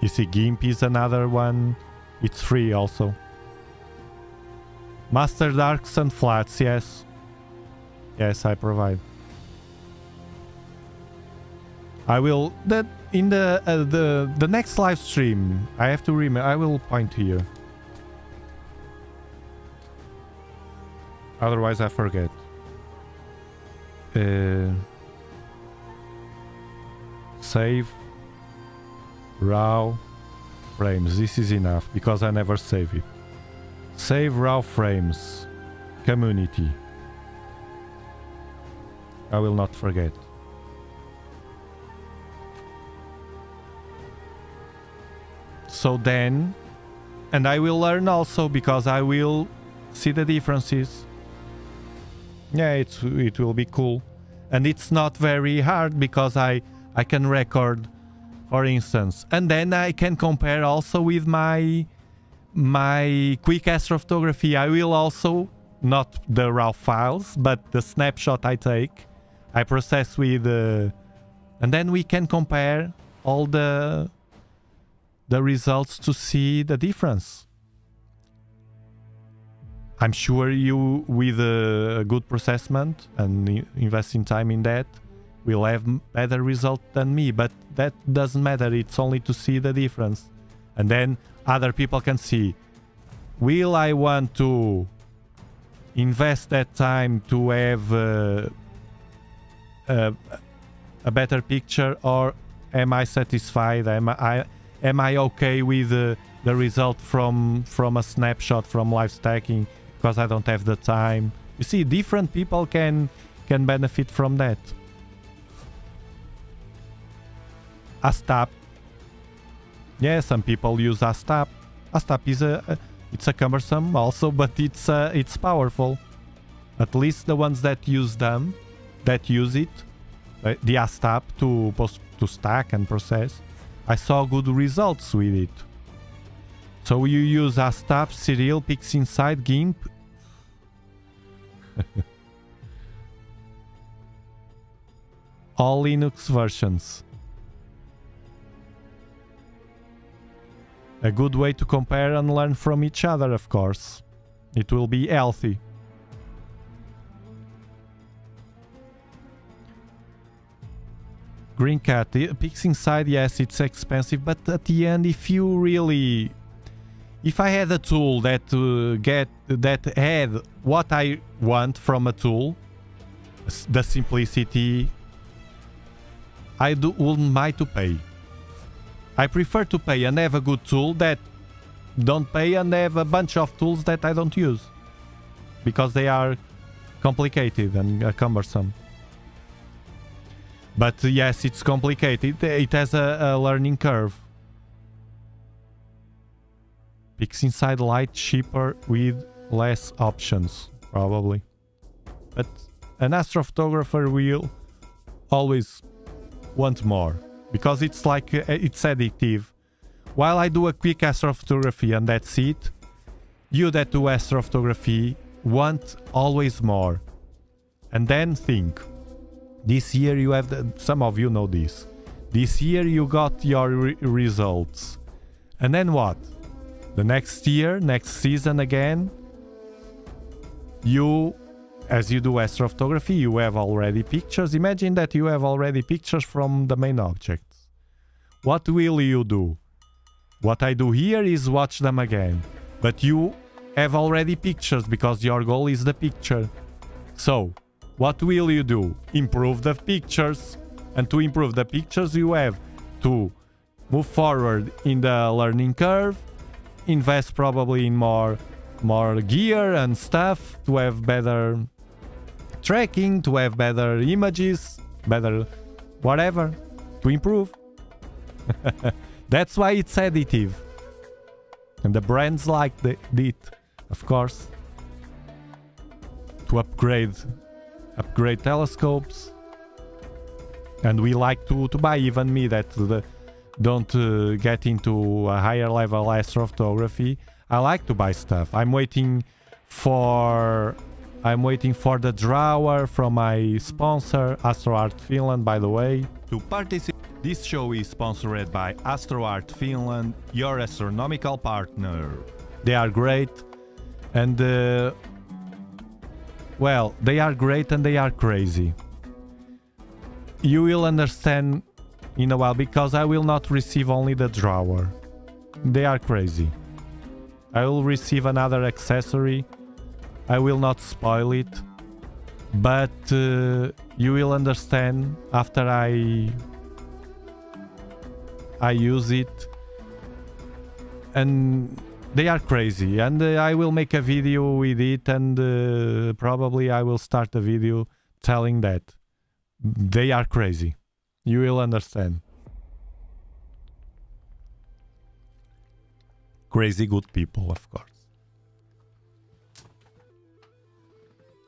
You see, GIMP is another one. It's free also. Master Darks and Flats, yes. Yes, I provide. I will that in the uh, the the next live stream. I have to remember. I will point to you. Otherwise, I forget. Uh, save raw frames. This is enough because I never save it. Save raw frames. Community. I will not forget. So then, and I will learn also because I will see the differences. Yeah, it's it will be cool. And it's not very hard because I I can record for instance. And then I can compare also with my my quick astrophotography. I will also not the raw files, but the snapshot I take, I process with uh, and then we can compare all the the results to see the difference. I'm sure you, with a good processment and investing time in that, will have better result than me. But that doesn't matter. It's only to see the difference, and then other people can see. Will I want to invest that time to have uh, a, a better picture, or am I satisfied? Am I am I okay with uh, the result from from a snapshot from live stacking because I don't have the time? You see, different people can can benefit from that. Astap. Yeah, some people use Astap. Astap is a, a it's a cumbersome also, but it's uh, it's powerful. At least the ones that use them, that use it, uh, the Astap to post to stack and process, I saw good results with it. So you use Astap, Siril, PixInsight, GIMP. All Linux versions. A good way to compare and learn from each other, of course. It will be healthy. Green Cat, the PixInsight, yes, it's expensive, but at the end, if you really... If I had a tool that uh, get that had what I want from a tool, the simplicity, I do, wouldn't mind to pay. I prefer to pay and have a good tool that don't pay and have a bunch of tools that I don't use because they are complicated and uh, cumbersome. But yes, it's complicated. It has a, a learning curve. PixInsight light cheaper with less options, probably. But an astrophotographer will always want more because it's like uh, it's addictive. While I do a quick astrophotography and that's it, you that do astrophotography want always more. And then think, this year you have the, some of you know this. This year you got your re results. And then what? The next year, next season again, you as you do astrophotography, you have already pictures. Imagine that you have already pictures from the main objects. What will you do? What I do here is watch them again. But you have already pictures because your goal is the picture. So, what will you do? Improve the pictures. And to improve the pictures, you have to move forward in the learning curve, invest probably in more more gear and stuff to have better tracking, to have better images, better whatever, to improve. That's why it's additive. And the brands like the, it, of course. To upgrade upgrade telescopes. And we like to, to buy, even me that the, don't uh, get into a higher level astrophotography. I like to buy stuff. I'm waiting for I'm waiting for the drawer from my sponsor, AstroArt Finland, by the way. To participate, this show is sponsored by AstroArt Finland, your astronomical partner. They are great, and uh, well, they are great and they are crazy. You will understand in a while because I will not receive only the drawer. They are crazy. I will receive another accessory. I will not spoil it. But uh, you will understand after I I use it. And they are crazy. And uh, I will make a video with it and uh, probably I will start a video telling that. They are crazy. You will understand. Crazy good people, of course.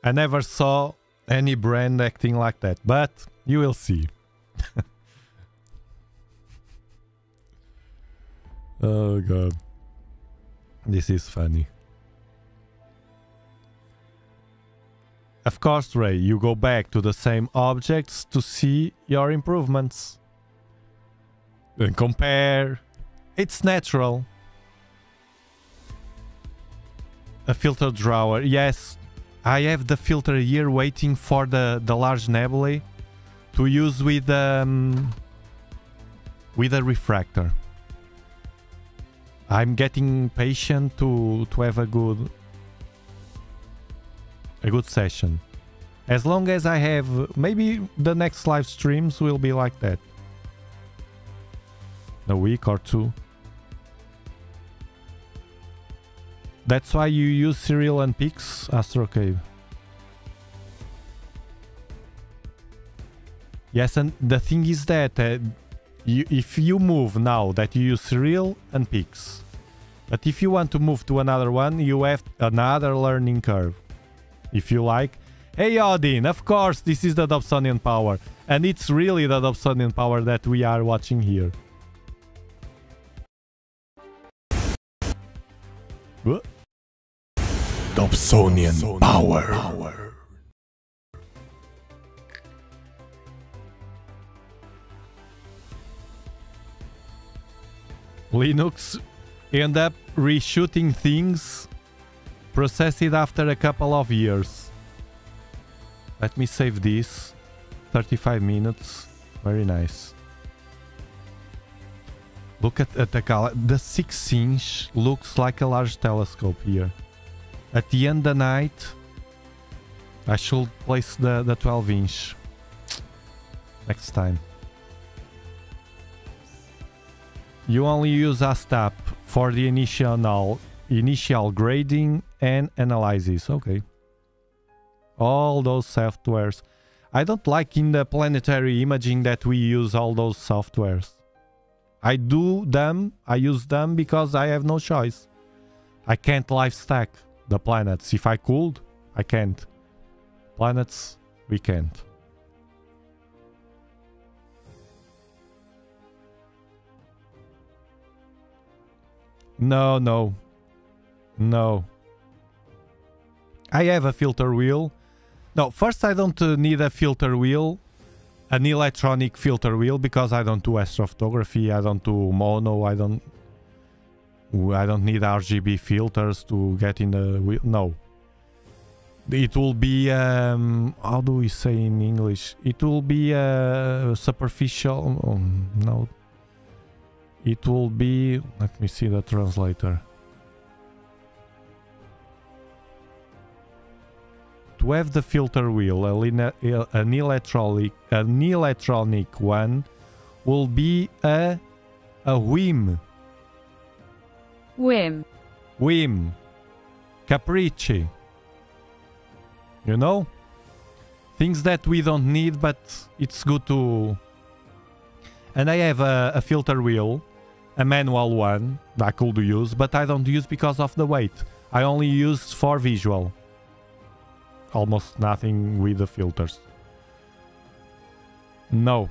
I never saw any brand acting like that, but you will see. oh god. This is funny. Of course, Ray, you go back to the same objects to see your improvements. And compare. It's natural. A filter drawer. Yes, I have the filter here waiting for the, the large nebulae to use with um, with a refractor. I'm getting patient to to have a good a good session. As long as I have maybe the next live streams will be like that. A week or two. That's why you use Siril and Pix, Astrocade. Yes, and the thing is that uh, you, if you move now that you use Siril and Pix, but if you want to move to another one, you have another learning curve. If you like. Hey Odin, of course this is the Dobsonian power. And it's really the Dobsonian power that we are watching here. What? Dobsonian power. power. Linux end up reshooting things processed after a couple of years. Let me save this. 35 minutes. Very nice. Look at, at the color. The 6 inch looks like a large telescope here. At the end of the night, I should place the, the 12 inch. Next time. You only use ASTAP for the initial initial grading and analysis. Okay. All those softwares. I don't like in the planetary imaging that we use all those softwares. I do them, I use them because I have no choice. I can't live stack the planets. If I could, I can't. Planets, we can't. No, no. No. I have a filter wheel. No, first I don't uh, need a filter wheel, an electronic filter wheel, because I don't do astrophotography, I don't do mono, I don't... I don't need RGB filters to get in the wheel. No. It will be, um, how do we say in English? It will be a superficial, um, no. it will be let me see the translator to have the filter wheel an electronic an electronic one will be a a whim whim, whim. Capricci. You know? Things that we don't need but it's good to. And i have a, a filter wheel a manual one that i could use but i don't use because of the weight. I only use for visual. Almost nothing with the filters. No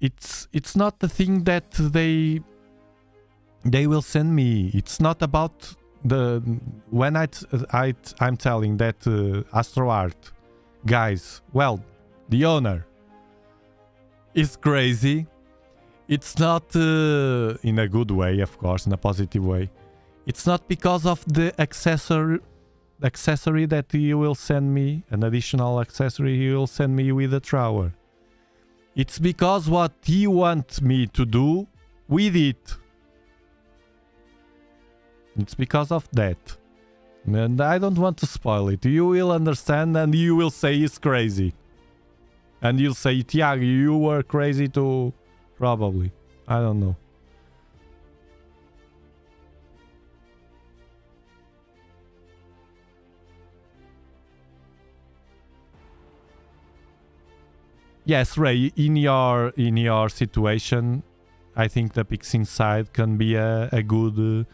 it's it's not the thing that they they will send me. It's not about the when i i i'm telling that uh, astroart guys well the owner is crazy. It's not uh, in a good way of course in a positive way. It's not because of the accessory accessory that he will send me an additional accessory he will send me with a trower it's because what he wants me to do with it it's because of that. And I don't want to spoil it. You will understand and you will say he's crazy. And you'll say, Tiago, you were crazy too. Probably. I don't know. Yes, Ray, in your in your situation, I think the PixInsight can be a, a good uh,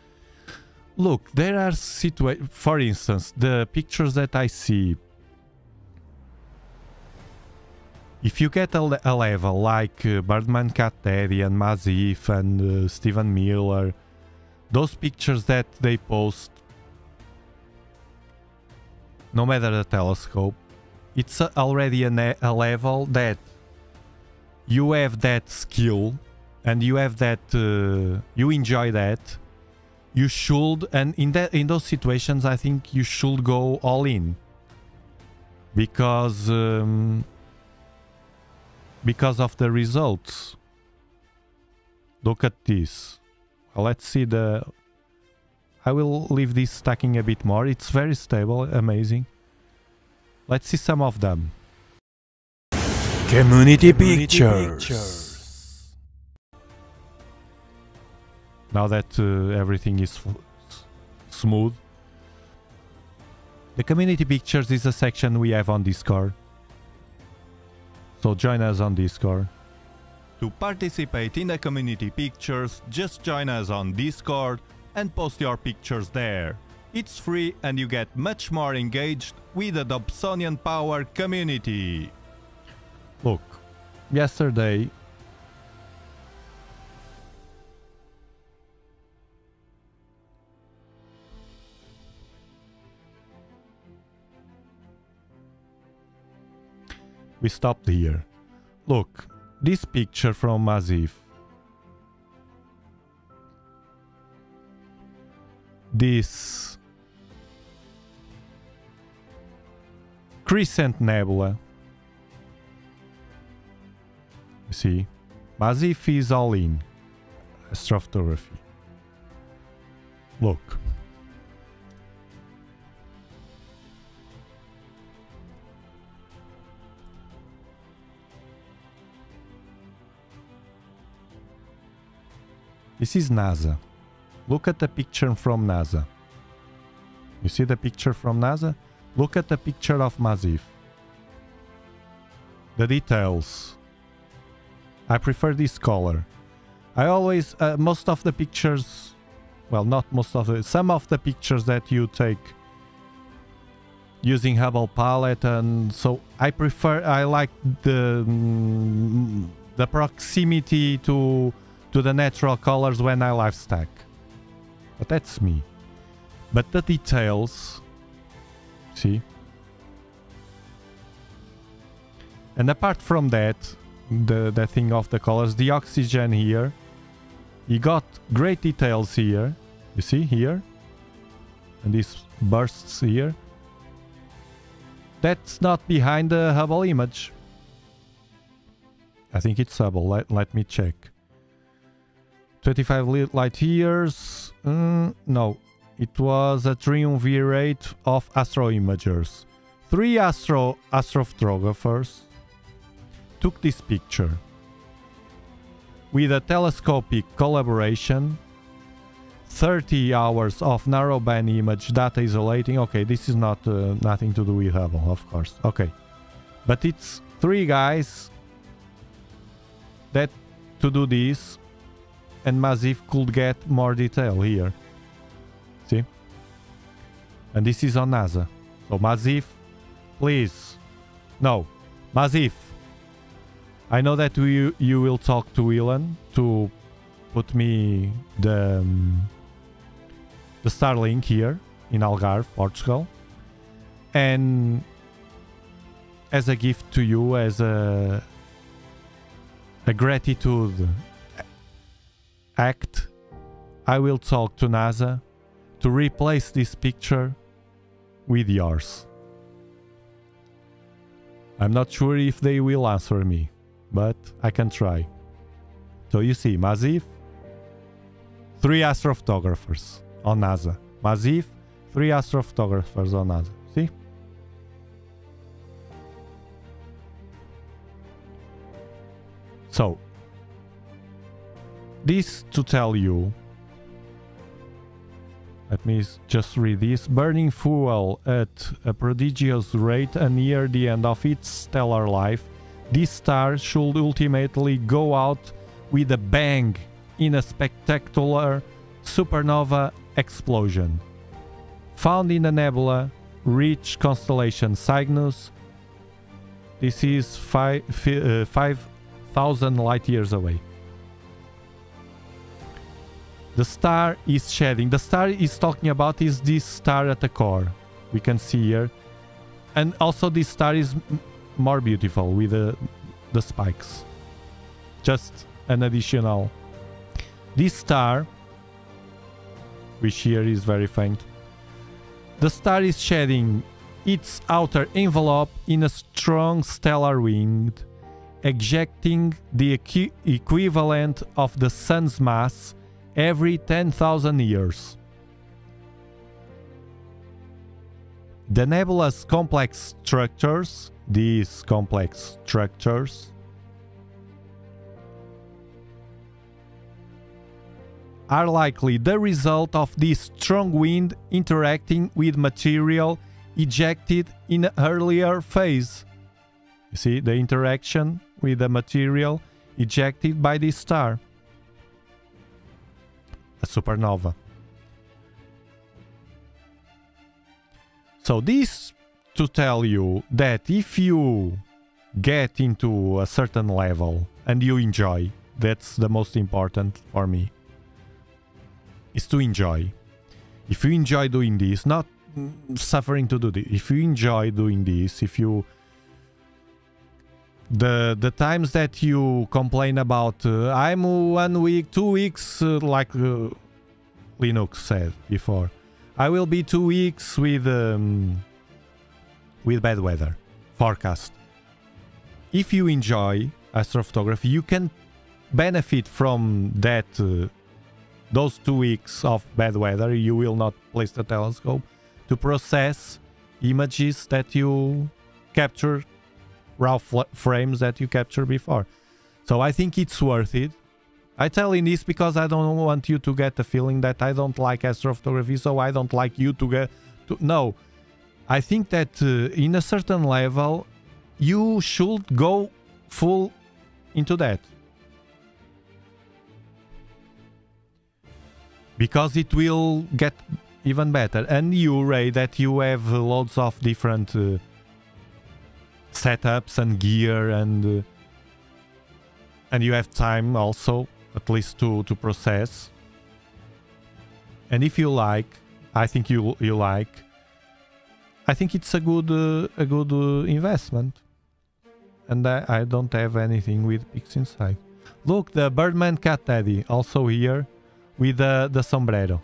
look, there are situations, for instance, the pictures that I see. If you get a, a level like uh, Birdman Daddy and Mazif and uh, Stephen Miller, those pictures that they post, no matter the telescope, it's already a, a level that you have that skill and you have that, uh, you enjoy that. You should and in that in those situations i think you should go all in. Because um, because of the results. Look at this. Let's see the i will leave this stacking a bit more. It's very stable amazing let's see some of them Community, pictures. now that uh, everything is smooth. The community pictures is a section we have on Discord. So join us on Discord. To participate in the community pictures, just join us on Discord and post your pictures there. It's free and you get much more engaged with the Dobsonian Power community. Look, yesterday we stopped here. Look, this picture from Mazif. This Crescent Nebula. You see, Mazif is all in astrophotography. Look. This is NASA. Look at the picture from NASA. You see the picture from NASA? Look at the picture of Mazif. The details. I prefer this color. I always, uh, most of the pictures, well, not most of it, some of the pictures that you take using Hubble palette and so I prefer, I like the, mm, the proximity to to the natural colors when I live stack. But that's me. But the details, see? And apart from that, the, the thing of the colors, the oxygen here, you got great details here. You see here? And these bursts here. That's not behind the Hubble image. I think it's Hubble. Let, let me check. 25 light years. Mm, no, it was a triumvirate of astro imagers. Three astro astrophotographers took this picture. With a telescopic collaboration 30 hours of narrowband image data isolating. Okay this is not uh, nothing to do with hubble of course. Okay. But it's three guys that to do this and Mazif could get more detail here see and this is on NASA. So Mazif please. No Mazif. I know that you you will talk to Elon to put me the um, the Starlink here in Algarve, Portugal, and as a gift to you, as a a gratitude act, I will talk to NASA to replace this picture with yours. I'm not sure if they will answer me but I can try. So you see, Mazif, three astrophotographers on NASA. Mazif, three astrophotographers on NASA. See? So, this to tell you let me just read this. Burning fuel at a prodigious rate and near the end of its stellar life, this star should ultimately go out with a bang in a spectacular supernova explosion. Found in the nebula rich constellation Cygnus, this is 5,000 uh, light years away. The star is shedding. The star is talking about is this star at the core. We can see here. And also this star is more beautiful with the, the spikes. Just an additional. This star, which here is very faint, the star is shedding its outer envelope in a strong stellar wind, ejecting the equi equivalent of the sun's mass every 10,000 years. The nebula's complex structures these complex structures are likely the result of this strong wind interacting with material ejected in an earlier phase. You see the interaction with the material ejected by this star. A supernova. So this to tell you that if you get into a certain level and you enjoy, that's the most important for me, is to enjoy. If you enjoy doing this, not suffering to do this, if you enjoy doing this, if you the the times that you complain about uh, I'm one week, two weeks, uh, like uh, Linux said before, I will be two weeks with um, with bad weather forecast. If you enjoy astrophotography, you can benefit from that uh, those two weeks of bad weather. You will not place the telescope to process images that you capture, raw frames that you captured before. So I think it's worth it. I tell in this because I don't want you to get the feeling that I don't like astrophotography, so I don't like you to get to no. I think that uh, in a certain level, you should go full into that. Because it will get even better. And you, Ray, that you have loads of different uh, setups and gear and uh, and you have time also, at least to, to process. And if you like, I think you you like, I think it's a good uh, a good uh, investment. And I, I, don't have anything with PixInsight. Look, the Birdman Cat Daddy also here with uh, the sombrero.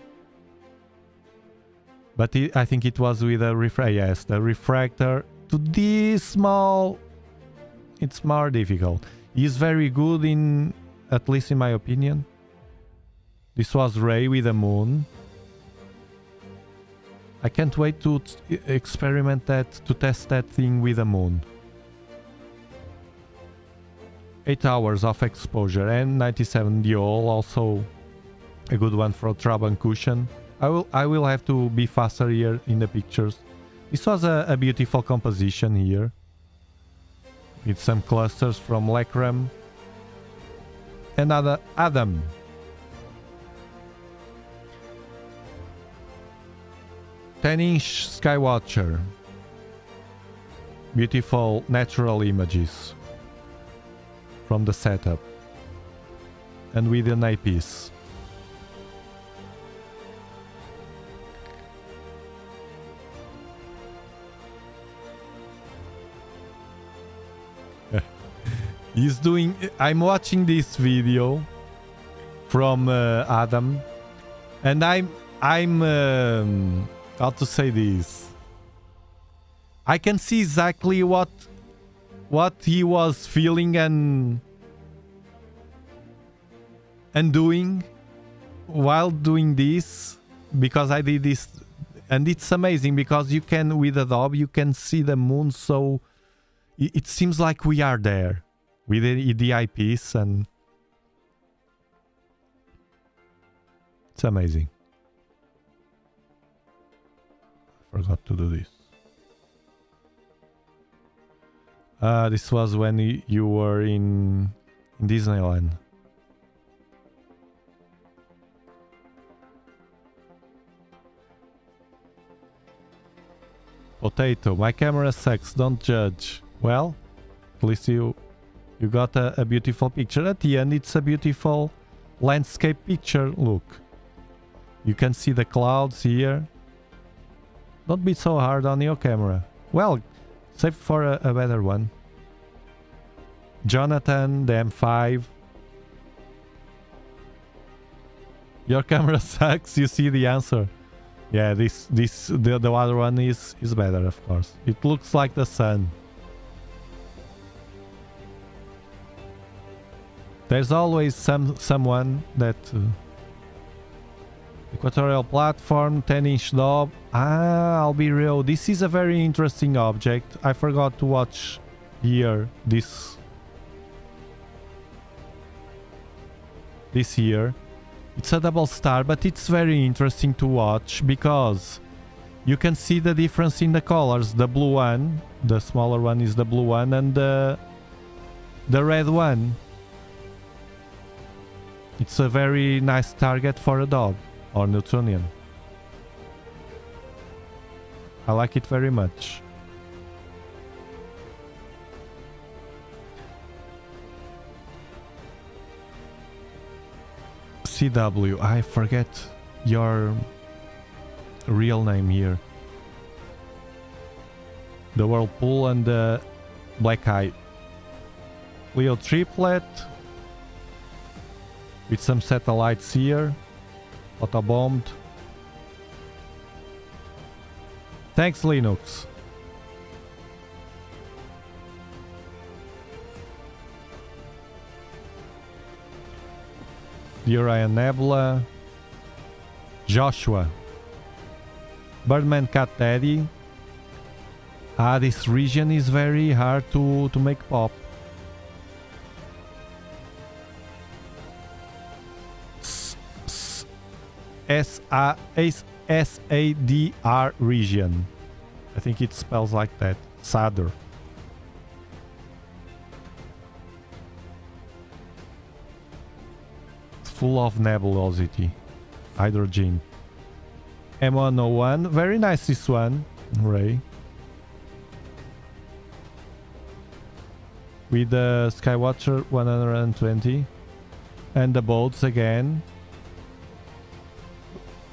But it, I think it was with a refractor. Yes, the refractor to this small, it's more difficult. He's very good in, at least in my opinion. This was Ray with the moon. I can't wait to experiment that, to test that thing with the moon. 8 hours of exposure and 97 diol, also a good one for Traban cushion. I will I will have to be faster here in the pictures. This was a, a beautiful composition here. With some clusters from Lekram. Another Adam. Ten inch Skywatcher. Beautiful natural images from the setup. And with an eyepiece. He's doing. I'm watching this video from uh, Adam, and I'm I'm um, how to say this. I can see exactly what what he was feeling and and doing while doing this because I did this and it's amazing because you can with Adobe you can see the moon so it, it seems like we are there with the, the eyepiece and it's amazing. I forgot to do this. Uh, this was when you were in, in Disneyland. Potato, my camera sucks, don't judge. Well, at least you you got a, a beautiful picture. At the end, it's a beautiful landscape picture. Look. You can see the clouds here. Don't be so hard on your camera. Well, save for a, a better one. Jonathan, the M5. Your camera sucks. You see the answer. Yeah, this this the, the other one is is better, of course. It looks like the sun. There's always some someone that uh, equatorial platform 10 inch knob. Ah, I'll be real. This is a very interesting object. I forgot to watch here this this year. It's a double star, but it's very interesting to watch because you can see the difference in the colors. The blue one, the smaller one is the blue one, and the the red one. It's a very nice target for a dog or Newtonian. I like it very much. CW, I forget your real name here. The Whirlpool and the Black Eye. Leo Triplet with some satellites here. Autobombed. Thanks, Linux. The Orion Nebula. Joshua. Birdman Cat Daddy. Ah, this region is very hard to, to make pop. S A S S A D R region. I think it spells like that. Sadr. Full of nebulosity. Hydrogen. M101. Very nice this one. Ray. With the Skywatcher 120. And the bolts again.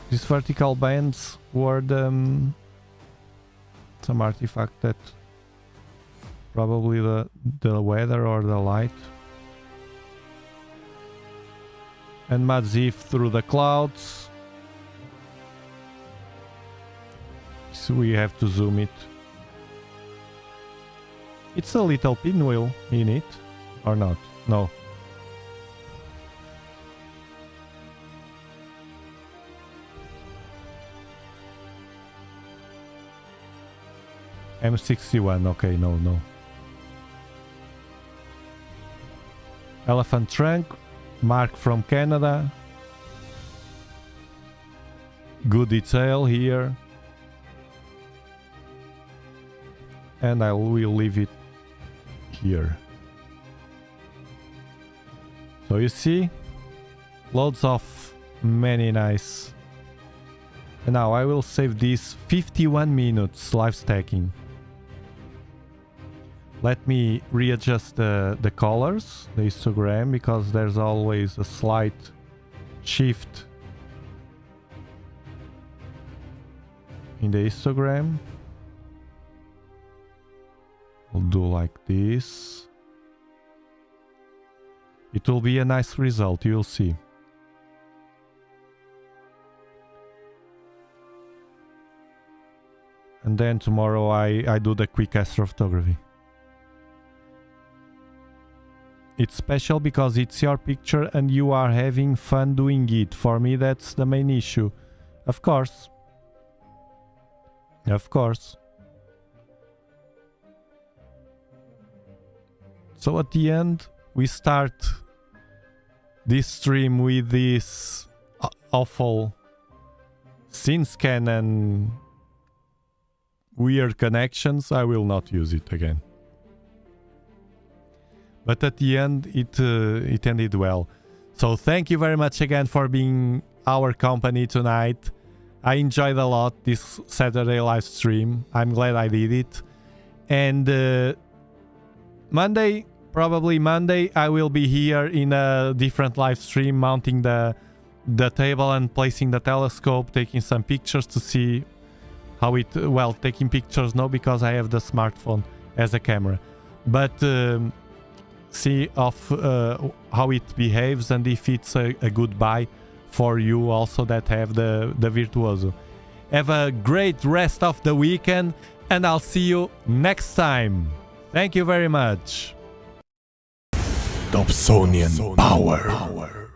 These vertical bands were the, um, some artifact that probably the the weather or the light. And Mazif through the clouds. So we have to zoom it. It's a little pinwheel in it. or not? No. M61, okay, no, no. Elephant trunk, Mark from Canada. Good detail here. And I will leave it here. So you see, loads of many nice. And now I will save this 51 minutes live stacking. Let me readjust the, the colors, the histogram, because there's always a slight shift in the histogram. I'll do like this. It will be a nice result, you'll see. And then tomorrow I, I do the quick astrophotography. It's special because it's your picture and you are having fun doing it. For me, that's the main issue. Of course. Of course. So at the end, we start this stream with this awful SynScan and weird connections. I will not use it again. But at the end, it uh, it ended well. So thank you very much again for being our company tonight. I enjoyed a lot this Saturday live stream. I'm glad I did it. And uh, Monday, probably Monday, I will be here in a different live stream, mounting the the table and placing the telescope, taking some pictures to see how it. Well, taking pictures no, because I have the smartphone as a camera, but. Um, see of uh, how it behaves and if it's a, a good buy for you also that have the, the Virtuoso. Have a great rest of the weekend and I'll see you next time. Thank you very much. Dobsonian power. power.